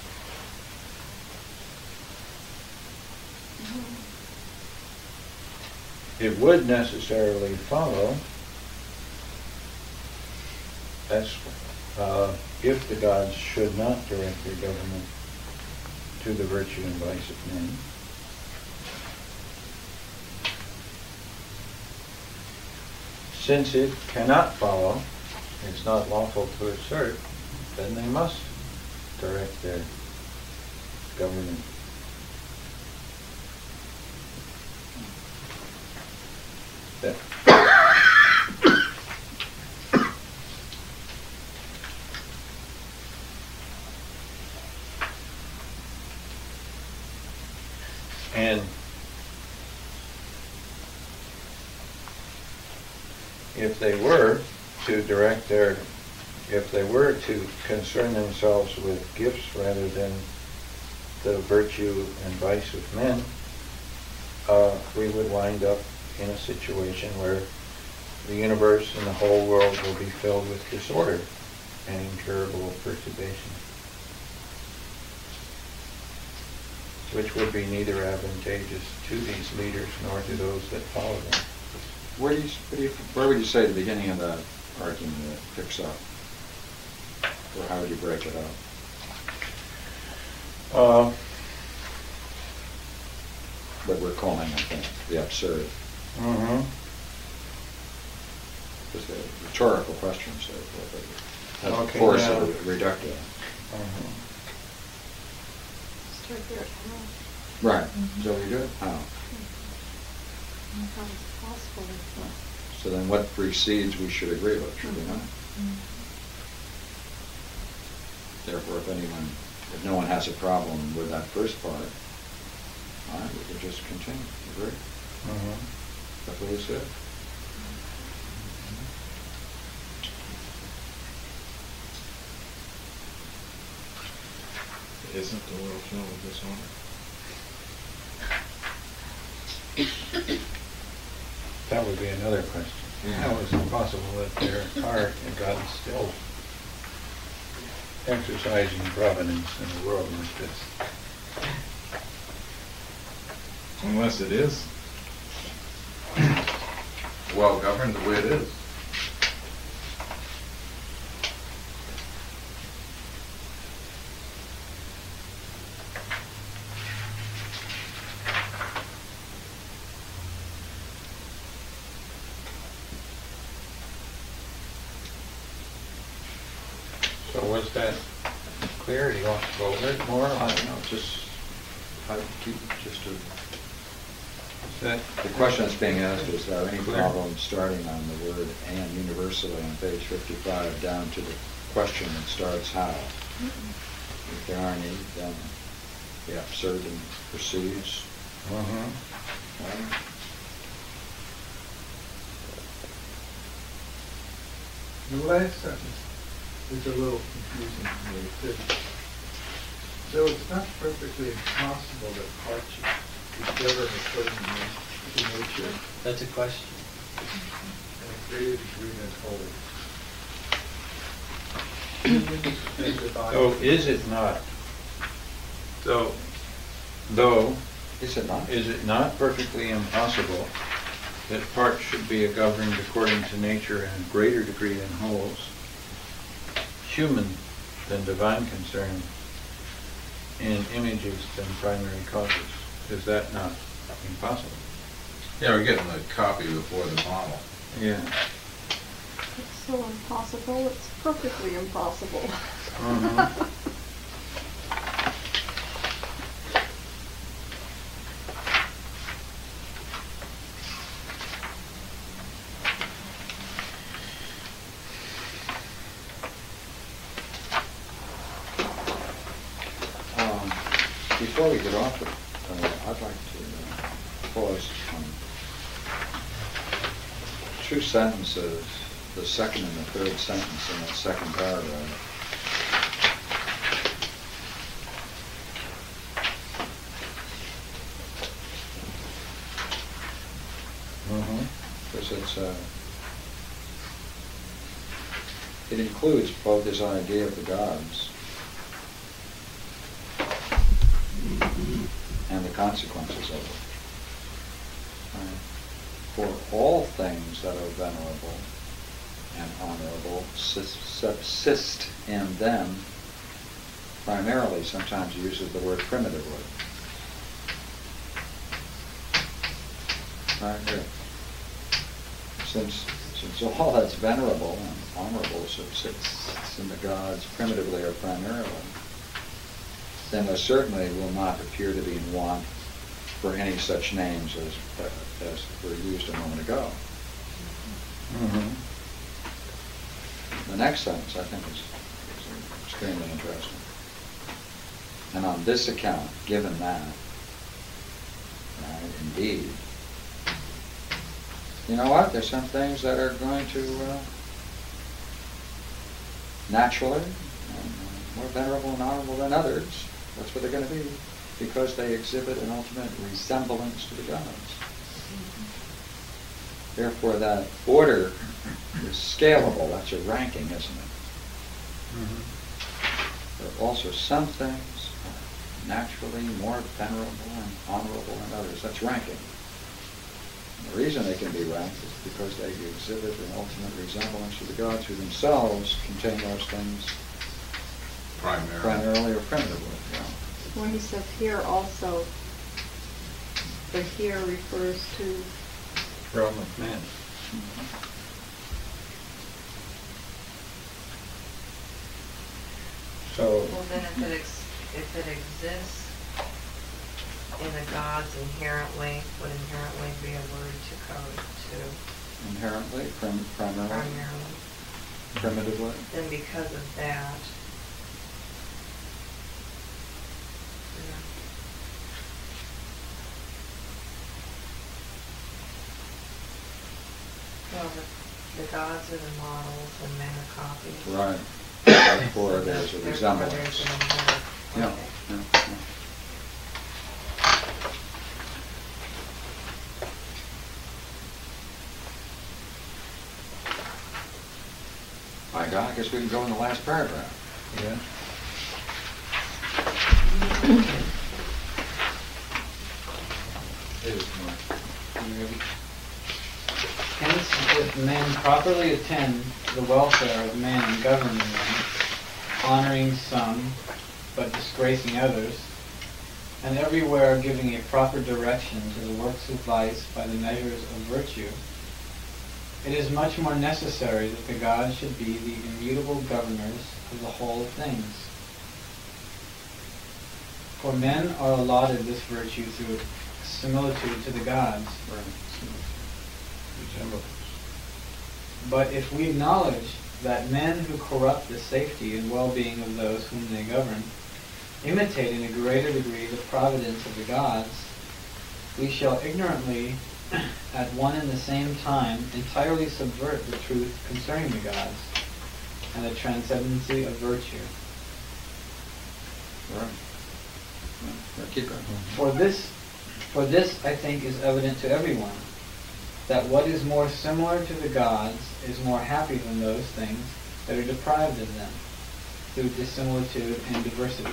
It would necessarily follow, that's, uh, if the gods should not direct their government to the virtue and vice of men, since it cannot follow, it's not lawful to assert, then they must direct their government. That- And if they were to direct their, if they were to concern themselves with gifts rather than the virtue and vice of men, uh, we would wind up in a situation where the universe and the whole world will be filled with disorder and incurable perturbation, which would be neither advantageous to these leaders nor to those that follow them. Where do you, where do you, where would you say the beginning of that argument uh, picks up? Or how would you break it up? Uh, What we're calling, I think, the absurd. Mm-hmm. Just a rhetorical question, so, but the Okay, force now- of a reductive. Mhm. Start there at home. Right, so we do it, how? How is it possible? So then what precedes we should agree with, should we not? Therefore, if anyone, if no one has a problem with that first part, all right, we could just continue, agree? Mhm. That's what we said. Isn't the world filled with disorder? That would be another question. How is it possible that there are gods still exercising providence in a world like this? Unless it is well governed the way it is. So was that clear? Do you want to go over it more? I don't know, just, I keep, just to, Is that, the question that's being asked is, are any Clear. problem starting on the word and universally on page fifty-five down to the question that starts how? If there aren't any, then the absurd proceeds. Mhm. Well, The last sentence is a little confusing to me. It says, So it's not perfectly impossible that parts should be governed according to nature That's a question. and a greater degree than whole. Humans. So is it not, so, though, Is it not? is it not perfectly impossible that parts should be governed according to nature in a greater degree than wholes, human than divine concern, in images than primary causes? Is that not impossible? Yeah, we're getting the copy before the model. Yeah. It's so impossible, it's perfectly impossible. Mhm. Before we get off, it, uh, I'd like to uh, pause on two sentences, the second and the third sentence in that second paragraph. Because it's, uh, it includes both this idea of the gods and the consequences of it. Right? For all things that are venerable and honorable subsist in them, primarily sometimes uses the word primitively. Right here. Since, since all that's venerable and honorable subsists in the gods primitively or primarily, then there certainly will not appear to be in want for any such names as, as were used a moment ago. The next sentence, I think, is, is extremely interesting. And on this account, given that, right, indeed, you know what, there's some things that are going to, uh, naturally, and uh, more venerable and honorable than others, that's what they're gonna be, because they exhibit an ultimate resemblance to the gods. Therefore, that order is scalable, that's a ranking, isn't it? Mm-hmm. There are also some things are naturally more venerable and honorable than others, that's ranking. And the reason they can be ranked is because they exhibit an ultimate resemblance to the gods who themselves contain those things Primarily. primarily or primitively, yeah. When he says here also, the here refers to, Realm of men. So, Well, then if it ex, if it exists in the gods inherently, would inherently be a word to code to Inherently, prim- primarily, primarily. primitively. Then because of that. yeah. Well, the, the gods are the models and men are copies. Right. Therefore, there's a Therefore, resemblance. there's an inherent- Yeah, okay. yeah, yeah. My God, I guess we can go in the last paragraph. yeah. There's more. Hence, if men properly attend to the welfare of men and governing them, honoring some, but disgracing others, and everywhere giving a proper direction to the works of vice by the measures of virtue, it is much more necessary that the gods should be the immutable governors of the whole things. For men are allotted this virtue through similitude to the gods, Resemblance. But if we acknowledge that men who corrupt the safety and well-being of those whom they govern imitate in a greater degree the providence of the gods, we shall ignorantly, at one and the same time, entirely subvert the truth concerning the gods and the transcendency of virtue. Right. Yeah, Keep going. For this, for this, I think, is evident to everyone, that what is more similar to the gods is more happy than those things that are deprived of them, through dissimilitude and diversity.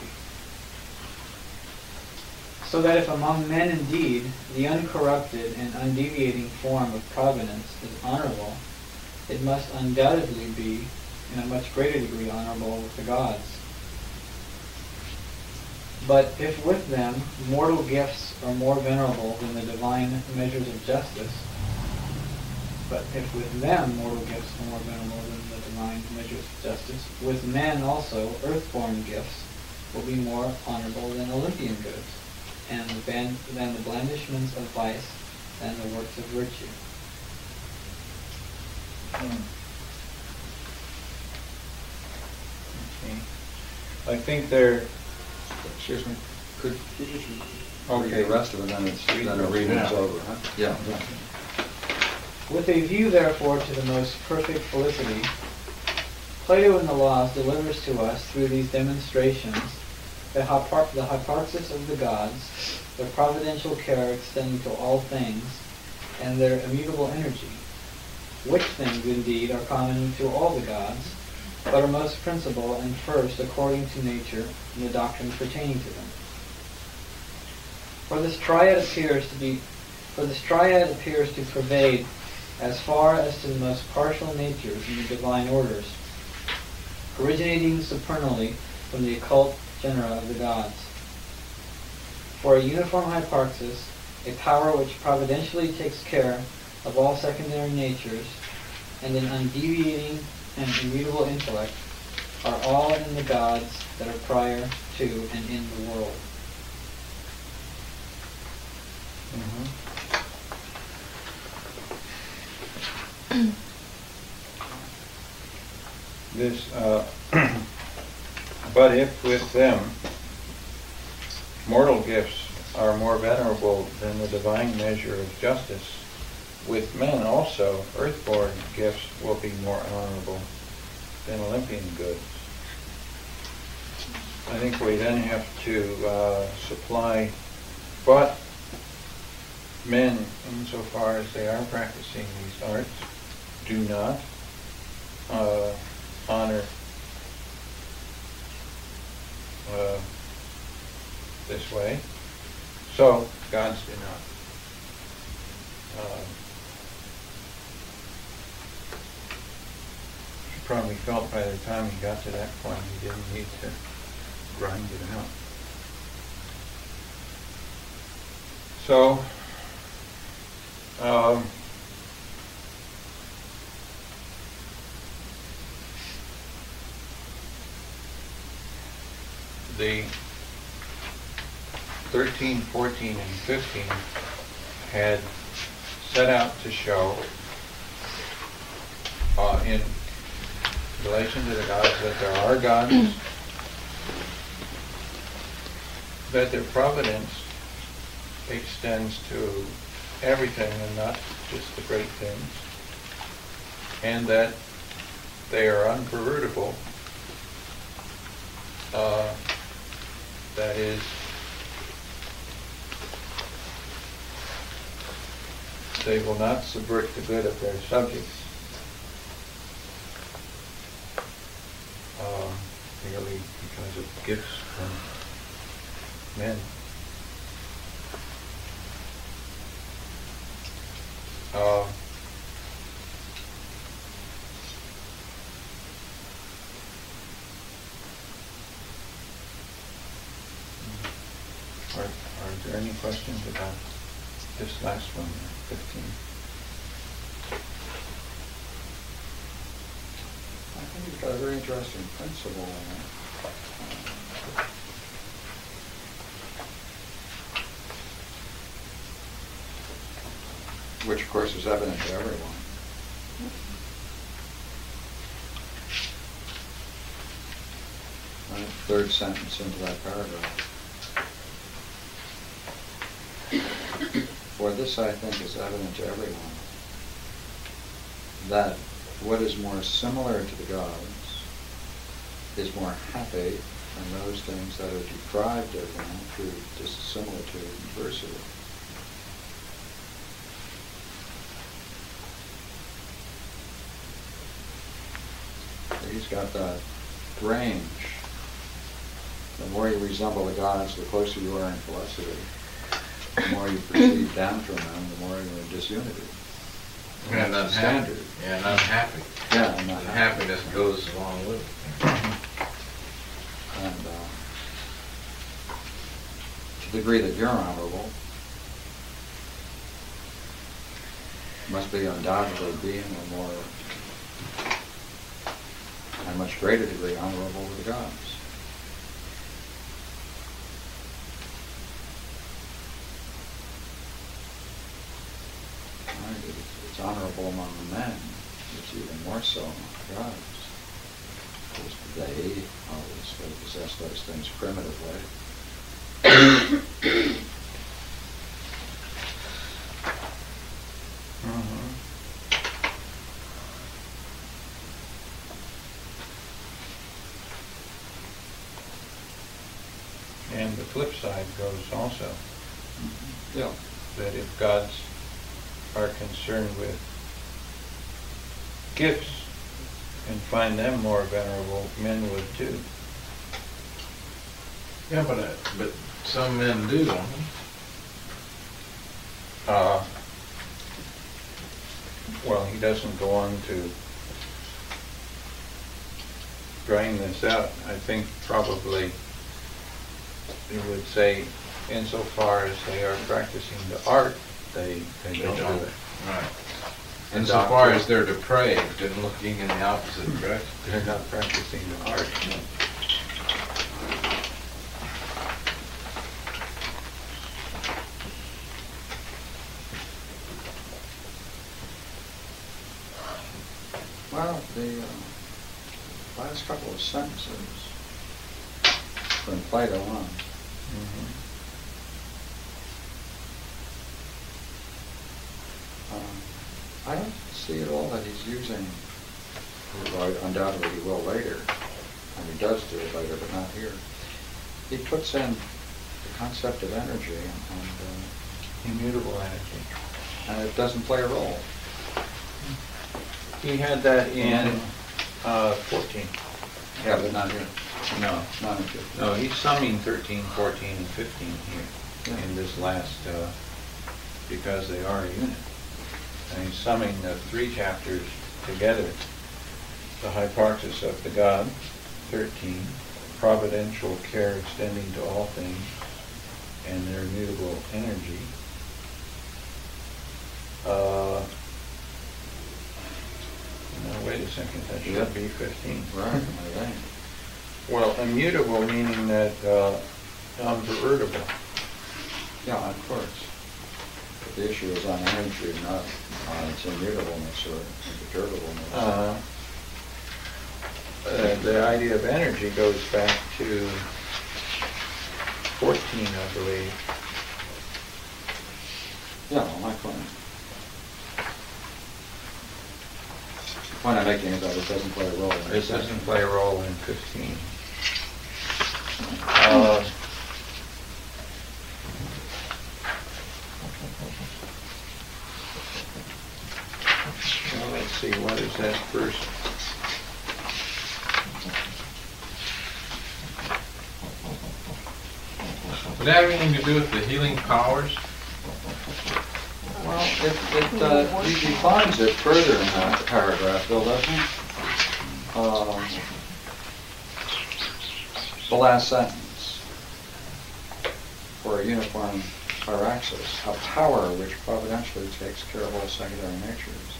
So that if among men indeed the uncorrupted and undeviating form of providence is honorable, it must undoubtedly be in a much greater degree honorable with the gods. But if with them mortal gifts are more venerable than the divine measures of justice, but if with them mortal gifts are more venerable than the divine measures of justice, with men also earthborn gifts will be more honorable than Olympian goods, and the ban- than the blandishments of vice than the works of virtue. Hmm. Okay. I think there, Excuse me. Could you just read Okay. the rest of it, then it's, then the reading's Yeah. over, huh? Yeah. With a view, therefore, to the most perfect felicity, Plato in the Laws delivers to us through these demonstrations the, hypar- the hyparxis of the gods, their providential care extending to all things, and their immutable energy, which things indeed are common to all the gods, but are most principal and first according to nature in the doctrines pertaining to them. For this triad appears to be, for this triad appears to pervade as far as to the most partial natures in the divine orders, originating supernally from the occult genera of the gods. For a uniform hyparxis, a power which providentially takes care of all secondary natures, and an undeviating and immutable intellect, are all in the gods that are prior to and in the world. This, uh, but if with them mortal gifts are more venerable than the divine measure of justice, with men also earthborn gifts will be more honorable than Olympian goods. I think we then have to uh, supply, but men, insofar as they are practicing these arts, do not uh, honor uh, this way. So gods do not. Um, he probably felt by the time he got to that point he didn't need to grind it out. So, um, the 13, 14, and 15 had set out to show uh, in relation to the gods that there are gods, that their providence extends to everything and not just the great things, and that they are unpervertible. Uh, that is, they will not subvert the good of their subjects. Merely because of gifts from men. Uh, Are, are there any about this last one, fifteen? I think you've got a very interesting principle in. Which of course is evident to everyone. Right, Third sentence into that paragraph. For this, I think, is evident to everyone, that what is more similar to the gods is more happy than those things that are deprived of them through dissimilitude and diversity. He's got that range. The more you resemble the gods, the closer you are in philosophy. The more you proceed down from them, the more you're in disunity. And That's unhappy. standard. Yeah, and unhappy. Yeah, and not happiness goes along with it. And uh, to the degree that you're honorable, must be undoubtedly being a more, a much greater degree honorable with the gods. Right, It's honorable among the men, it's even more so among the gods. Because they always they possess those things primitively. Mhm. And the flip side goes also, Yeah. that if gods are concerned with gifts and find them more venerable, men would too. Yeah, but, uh, but some men do, don't they? Uh, Well, he doesn't go on to drain this out. I think probably he would say insofar as they are practicing the art, they, they don't do it. Right. And Insofar doctor- as they're depraved and looking in the opposite direction. They're not practicing the art. Well, the uh, last couple of sentences from Plato on, Mhm. um, I don't see at all that he's using, well, undoubtedly he will later, and he does do it later, but not here. He puts in the concept of energy and, Immutable energy. uh, and it doesn't play a role. He had that in uh, 14. Yeah, but not here. No, Not in fifteen. no, he's summing 13, 14, and 15 here Yeah. in this last, uh, because they are a unit. And he's summing the three chapters together. The hyparxis of the God, 13, providential care extending to all things, and their immutable energy. Uh, No, wait a second, that should be 15. Right, think. Well, immutable meaning that uh, unpervertible. Yeah, of course. But the issue is on energy, not on its immutableness or imperturbableness. Uh, uh, The idea of energy goes back to 14, I believe. Yeah, well, my point. The point I'm making is that it doesn't play a role in this. doesn't play a role in 15. Uh, Well, let's see, what is that first? Would that have anything to do with the healing powers? Well, it, it, uh, he defines it further in that paragraph, Bill, doesn't he? Um, The last sentence. For a uniform hyparxis, a power which providentially takes care of all secondary natures.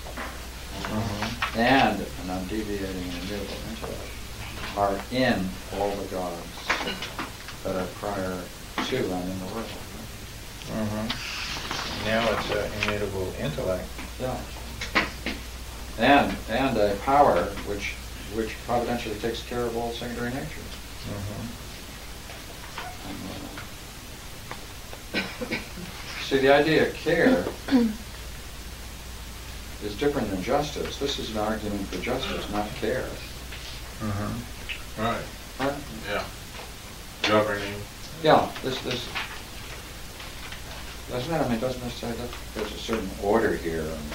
and an undeviating and immutable intellect are in all the gods that are prior to and in the world. Mhm. Now it's an immutable intellect. Yeah. And, and a power which, which providentially takes care of all secondary natures. And, uh, See, the idea of care is different than justice. This is an argument for justice, not care. Mhm. Right, Right? yeah. Governing. Yeah, this, this, doesn't it, I mean, doesn't it say that there's a certain order here, and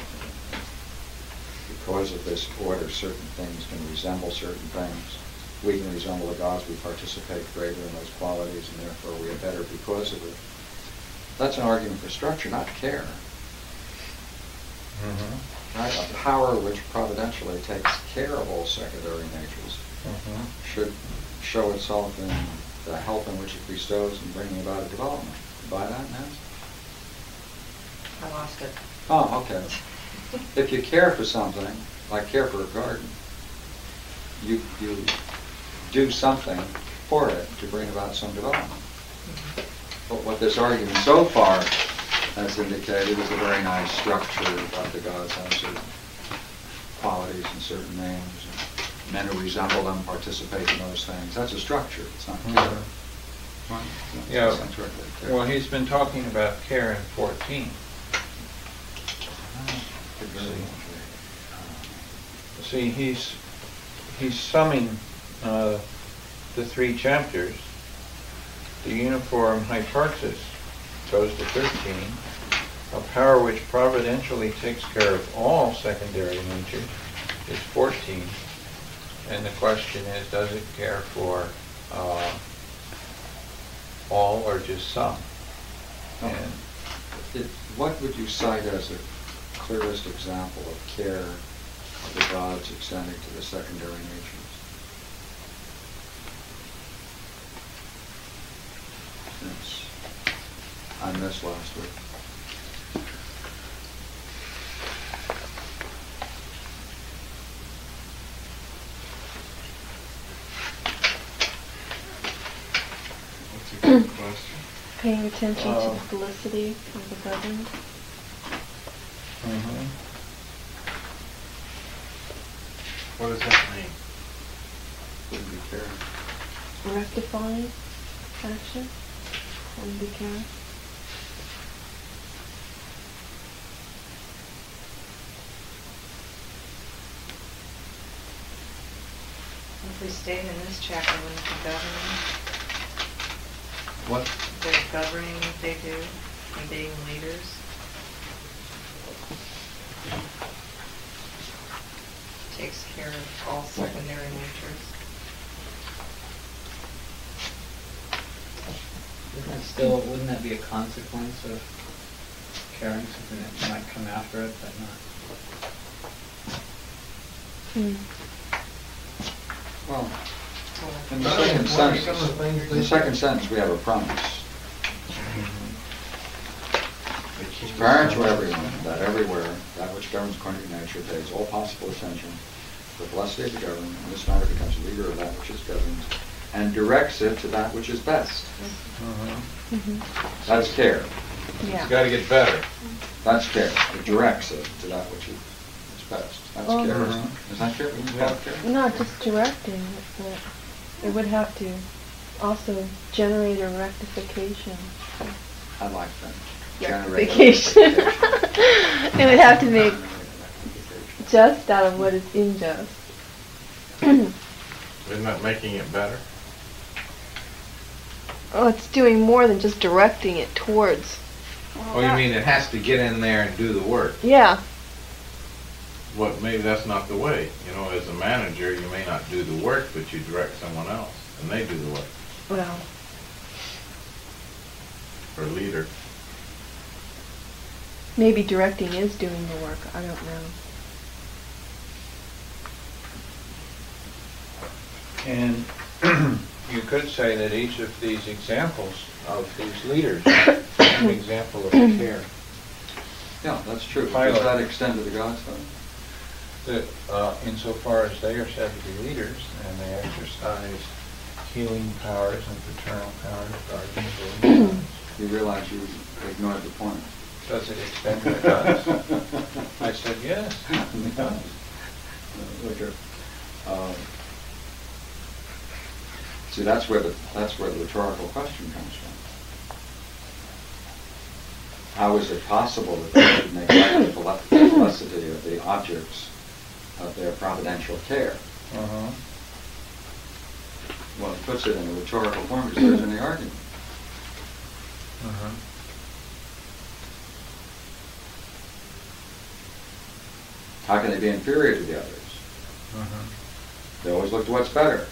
because of this order, certain things can resemble certain things. We can resemble the gods, we participate greater in those qualities, and therefore we are better because of it. That's an argument for structure, not care. Mhm. Right? A power which providentially takes care of all secondary natures Mhm. should show itself in the help in which it bestows in bringing about a development. Buy that, Nancy? I lost it. Oh, okay. If you care for something, like care for a garden, you, you do something for it to bring about some development. Mm-hmm. But what this argument so far has indicated is a very nice structure about the gods have certain qualities and certain names. And Men who resemble them participate in those things. That's a structure, it's not care. Mhm. Yeah. Sounds right there. Well, he's been talking about care in 14. Could very well See, he's, he's summing uh, the three chapters. The uniform hyparxis goes to 13. A power which providentially takes care of all secondary natures is 14. And the question is, does it care for uh, all or just some? Oh. And. It- What would you cite as the clearest example of care of the gods extending to the secondary natures? Since I missed last week. That's a good question. Paying attention to Uh, the felicity of the governed. Mhm. What does that mean? Wouldn't be fair. rectifying action and be care. If we stayed in this chapter, wouldn't it be governing, What, the governing what they do and being leaders? Takes care of all secondary natures. Isn't that still, wouldn't that be a consequence of caring something that might come after it, but not? Hmm. well, in the second it's one of sentence, the in the second sentence, we have a promise. Parents to everyone, that everywhere, that which governs according to nature pays all possible attention to the felicity of the governed, and this matter becomes the leader of that which is governed, and directs it to that which is best. Mhm. Mhm. That's care. Yeah. It's gotta get better. That's care. It directs it to that which is is best. That's Oh. care, isn't it? Is that care? Isn't that care? Not just directing, but it would have to also generate a rectification. I like that. Generate Rectification. rectification. It would have to make just out of what is unjust. Isn't that making it better? Oh, it's doing more than just directing it towards. Oh, you mean it has to get in there and do the work? Yeah. What, maybe that's not the way. You know, as a manager, you may not do the work, but you direct someone else, and they do the work, Well, or leader. Maybe directing is doing the work. I don't know. And you could say that each of these examples of these leaders is an example of care. Yeah, that's true. Pilot. Does that extend to the gods though? That uh, insofar as they are said to be leaders and they exercise healing powers and paternal powers, guardians of You realize you ignored the point. Does it extend to the gods? I said, yes, it does. Okay. Um, See, that's where the, that's where the rhetorical question comes from. How is it possible that they should neglect the fel- felicity of the objects of their providential care? Uh-huh. Well, it puts it in a rhetorical form because there's any argument. Uh-huh. How can they be inferior to the others? Uh-huh. They always look to what's better.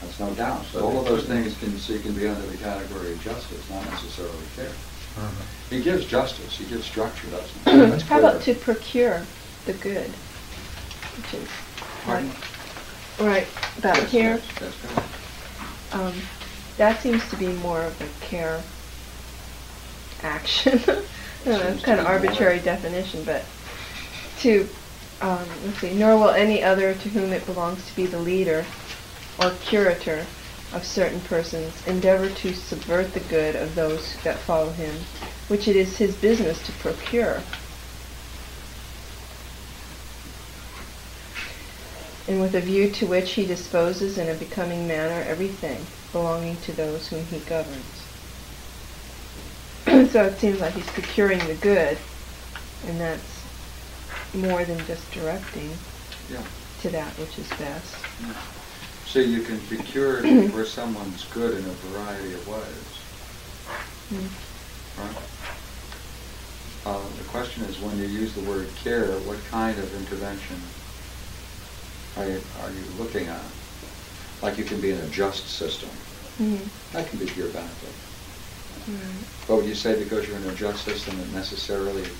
That's no doubt. So all of those things can, see can be under the category of justice, not necessarily care. Uh-huh. He gives justice, he gives structure, doesn't he? That's How about to procure the good? Which is Pardon? right back Yes, here. yes, That's correct. Um, that seems to be more of a care action. I don't know, it's kind of be more- arbitrary definition, but to, um, let's see, nor will any other to whom it belongs to be the leader or curator of certain persons endeavor to subvert the good of those that follow him, which it is his business to procure. and with a view to which he disposes in a becoming manner everything belonging to those whom he governs. so it seems like he's procuring the good, and that's more than just directing Yeah. to that which is best. So you can procure for someone's good in a variety of ways, Mm. right? Uh, the question is, when you use the word care, what kind of intervention are you, are you looking at? Like you can be in a just system, Mhm. that can be to your benefit. Right. But would you say because you're in a just system, it necessarily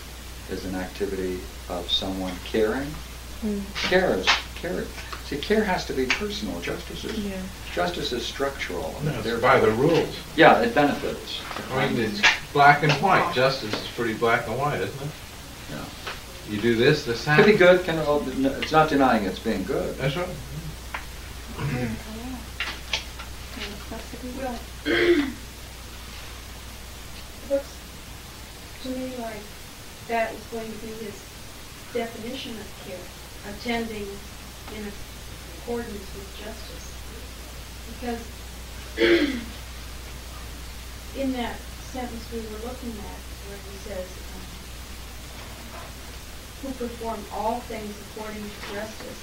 is an activity of someone caring? Mm. Care is, care, see, care has to be personal, justice is, Yeah. justice is structural. and They're by the rules. Yeah, it benefits. I mean, it's black and white. Justice is pretty black and white, isn't it? Yeah. You do this, this Could be happens. good, can, it's not denying it's being good. That's right. Well, looks to me like that is going to be his definition of care, attending in accordance with justice. Because in that sentence we were looking at, where he says, um, who perform all things according to justice,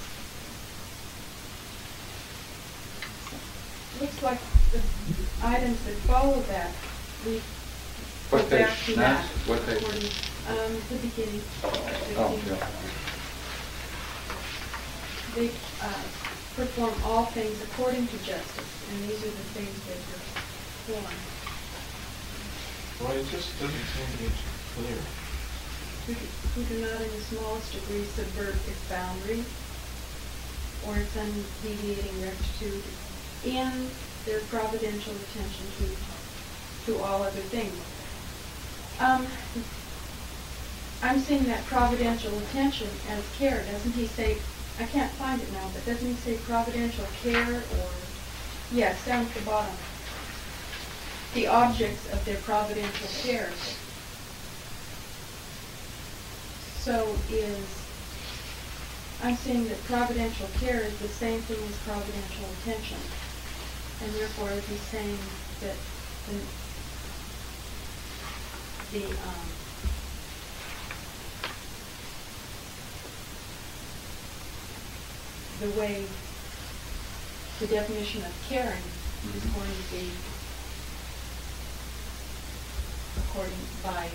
looks like the items that follow that, we go What back page? to that. What page? According- Um, the beginning. Oh, yeah. They, uh, perform all things according to justice, and these are the things they perform. Well, it just doesn't seem to be clear. Who do- Who do not in the smallest degree subvert its boundary or its undeviating rectitude in their providential attention to, to all other things. Um, I'm seeing that providential attention as care, doesn't he say, I can't find it now, but doesn't he say providential care or, yes, down at the bottom. The objects of their providential care. So is, I'm saying that providential care is the same thing as providential attention. And therefore, is he saying that the, the, um, the way, the definition of caring is Mhm. going to be according, by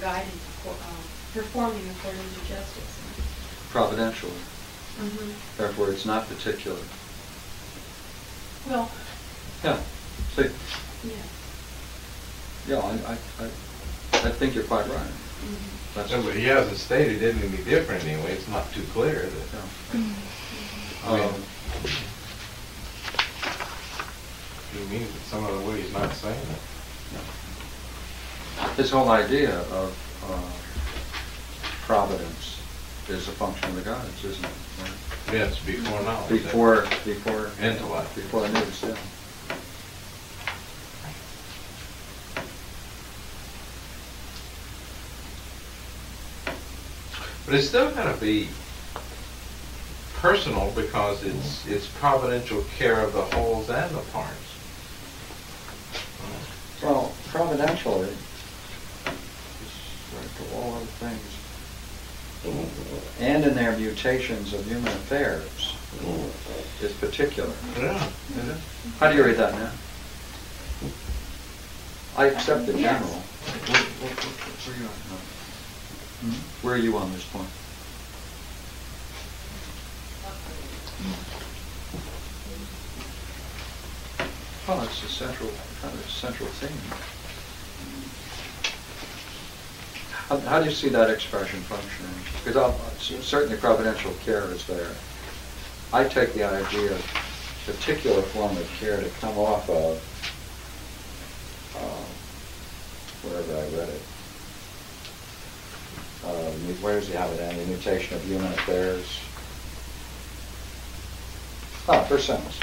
guiding, acco- um, performing according to justice. Providential, Mm-hmm. therefore it's not particular. Well, Yeah, see, yeah. yeah, I, I, I, I think you're quite right. mhm. That's, So, but he hasn't stated any different anyway. It's not too clear that. yeah. Um, he means it some other way. He's not saying it. This whole idea of uh, providence is a function of the gods, isn't it? Right? Yeah, it's before knowledge. Before, before. Intellect. Before nous, yeah. But it's still gotta be personal because it's, it's providential care of the wholes and the parts. Well, providentially, it's like all other things, and in their mutations of human affairs, is particular. Yeah. Is it? How do you read that now? I accept the general. Hmm? Where are you on this point? Well, it's a central, kind of central theme. How, how do you see that expression functioning? Because I'll- certainly providential care is there. I take the idea of particular form of care to come off of, uh, wherever I read it. Uh, where does he have it the mutation of human affairs? Ah, first sentence.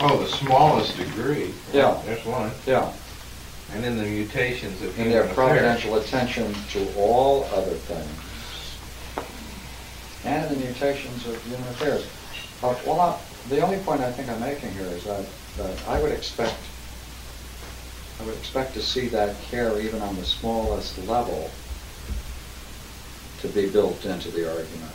Oh, the smallest degree. Yeah. There's one. Yeah, And in the mutations of in human their affairs. providential attention to all other things, and the mutations of human affairs. Uh, Well, I- the only point I think I'm making here is that, that I would expect, I would expect to see that care even on the smallest level to be built into the argument.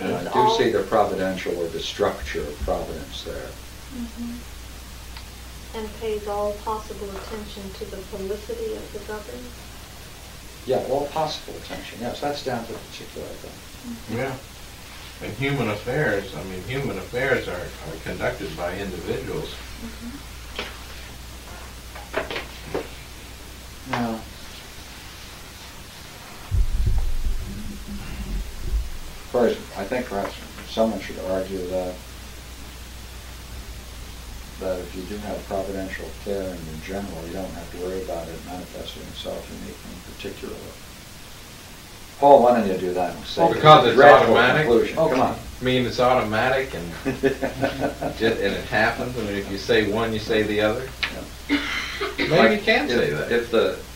And I do see the providential or the structure of providence there. Mm-hmm. And pays all possible attention to the felicity of the governed. Yeah, all possible attention, yes, that's down to the particular thing. Mm-hmm. Yeah. And human affairs, I mean, human affairs are, are conducted by individuals. Mm-hmm. Yeah. First, I think perhaps someone should argue that, that if you do have providential care and in general, you don't have to worry about it manifesting itself in and particular. Paul, why don't you do that and say? Because it's dreadful automatic? conclusion. Oh, come on. I mean, it's automatic and, just- and it happens, and if you say one, you say the other? Maybe you can say that. If the, if, If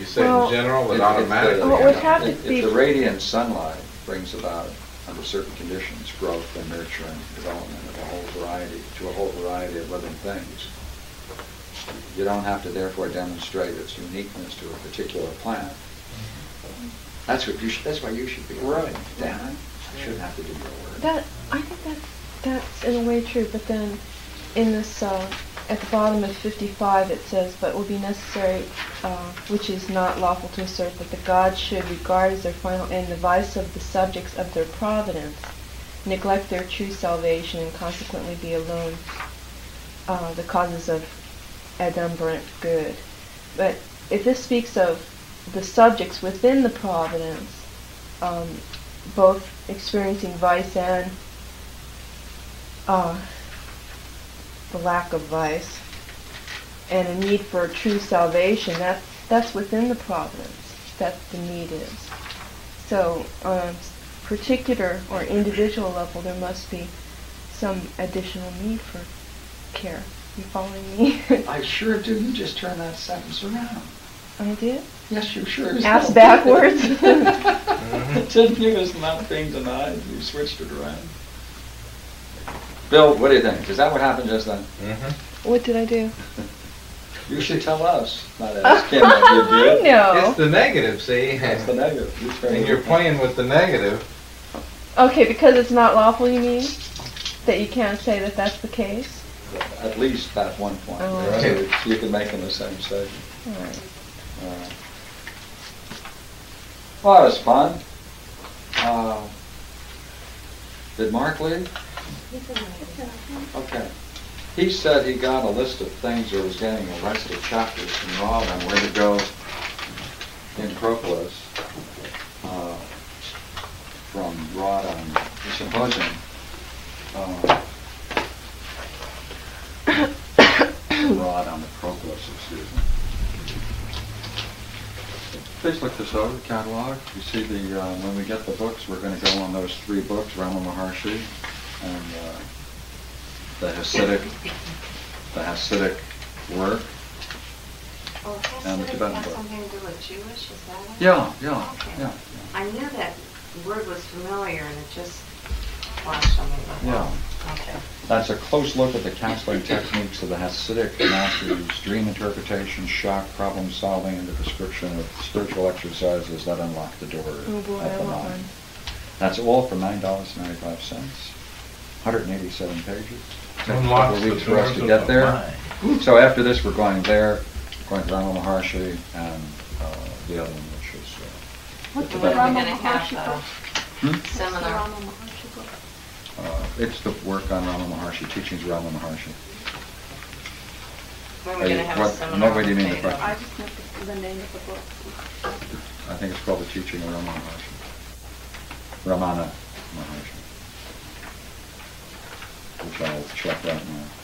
you say Well- in general, it if the- automatically Well, it would have to If be- if the radiant sunlight brings about, under certain conditions, growth and nurture and development of a whole variety, to a whole variety of living things, you don't have to therefore demonstrate its uniqueness to a particular plant. That's what you should, that's why you should be writing, Dan. I shouldn't have to do your work. That I think that that's in a way true, but then in this uh, at the bottom of 55 it says, "But it will be necessary, uh, which is not lawful to assert, that the gods should regard as their final end the vice of the subjects of their providence, neglect their true salvation, and consequently be alone uh, the causes of adumbrant good." But if this speaks of the subjects within the providence, um, both experiencing vice and uh, the lack of vice, and a need for true salvation, that's, that's within the providence. That the need is. So, on a particular or individual level, there must be some additional need for care. You following me? I sure do, you just turned that sentence around. I did? Yes, you sure did. Ass backwards? It didn't give us not being denied, you switched it around. Bill, what do you think? Is that what happened just then? Mhm. what did I do? You should tell us, not ask him what you I know. It's the negative, see? That's the negative. You turned And you're playing with the negative. Okay, because it's not lawful, you mean? That you can't say that that's the case? At least that one point. Oh. The rest You can make in the same statement. All right. Uh, Well, that was fun. Uh, Did Mark leave? Okay. He said he got a list of things or was getting a list of chapters from Rob on where to go in Proclus, uh, from Rod on the symposium. Uh, Rod on the Proclus, excuse me. Please look this over, catalog. You see the, uh, when we get the books, we're going to go on those three books, Rama Maharshi and uh, the Hasidic, the Hasidic work. Oh, And the Hasidic Tibetan has book. something to do with Jewish, is that it? Yeah, yeah, Okay. yeah. I knew that word was familiar and it just flashed on me. but- Yeah. Okay. That's a close look at the counseling techniques of the Hasidic masters, dream interpretation, shock, problem solving, and the description of spiritual exercises that unlock the door Oh boy, of the want mind. one. That's all for nine dollars and ninety-five cents, hundred and eighty-seven pages. Takes a couple Unlocks of the weeks for us to of get the there. So after this, we're going there, going to Rama Maharshi, and uh, the other one, which is uh, What's the the Tibetan. Rama We're gonna have, Maharshi uh, book? Hmm? The Seminar. Rama Maharshi book? Uh, It's the work on Rama Maharshi, teachings of Rama Maharshi. When Are we're you- gonna have what- a seminar. no, what do you on mean the Plato. I just know the- the name of the book. I think it's called the teaching of Rama Maharshi. Ramana Maharshi. Which I'll check right now.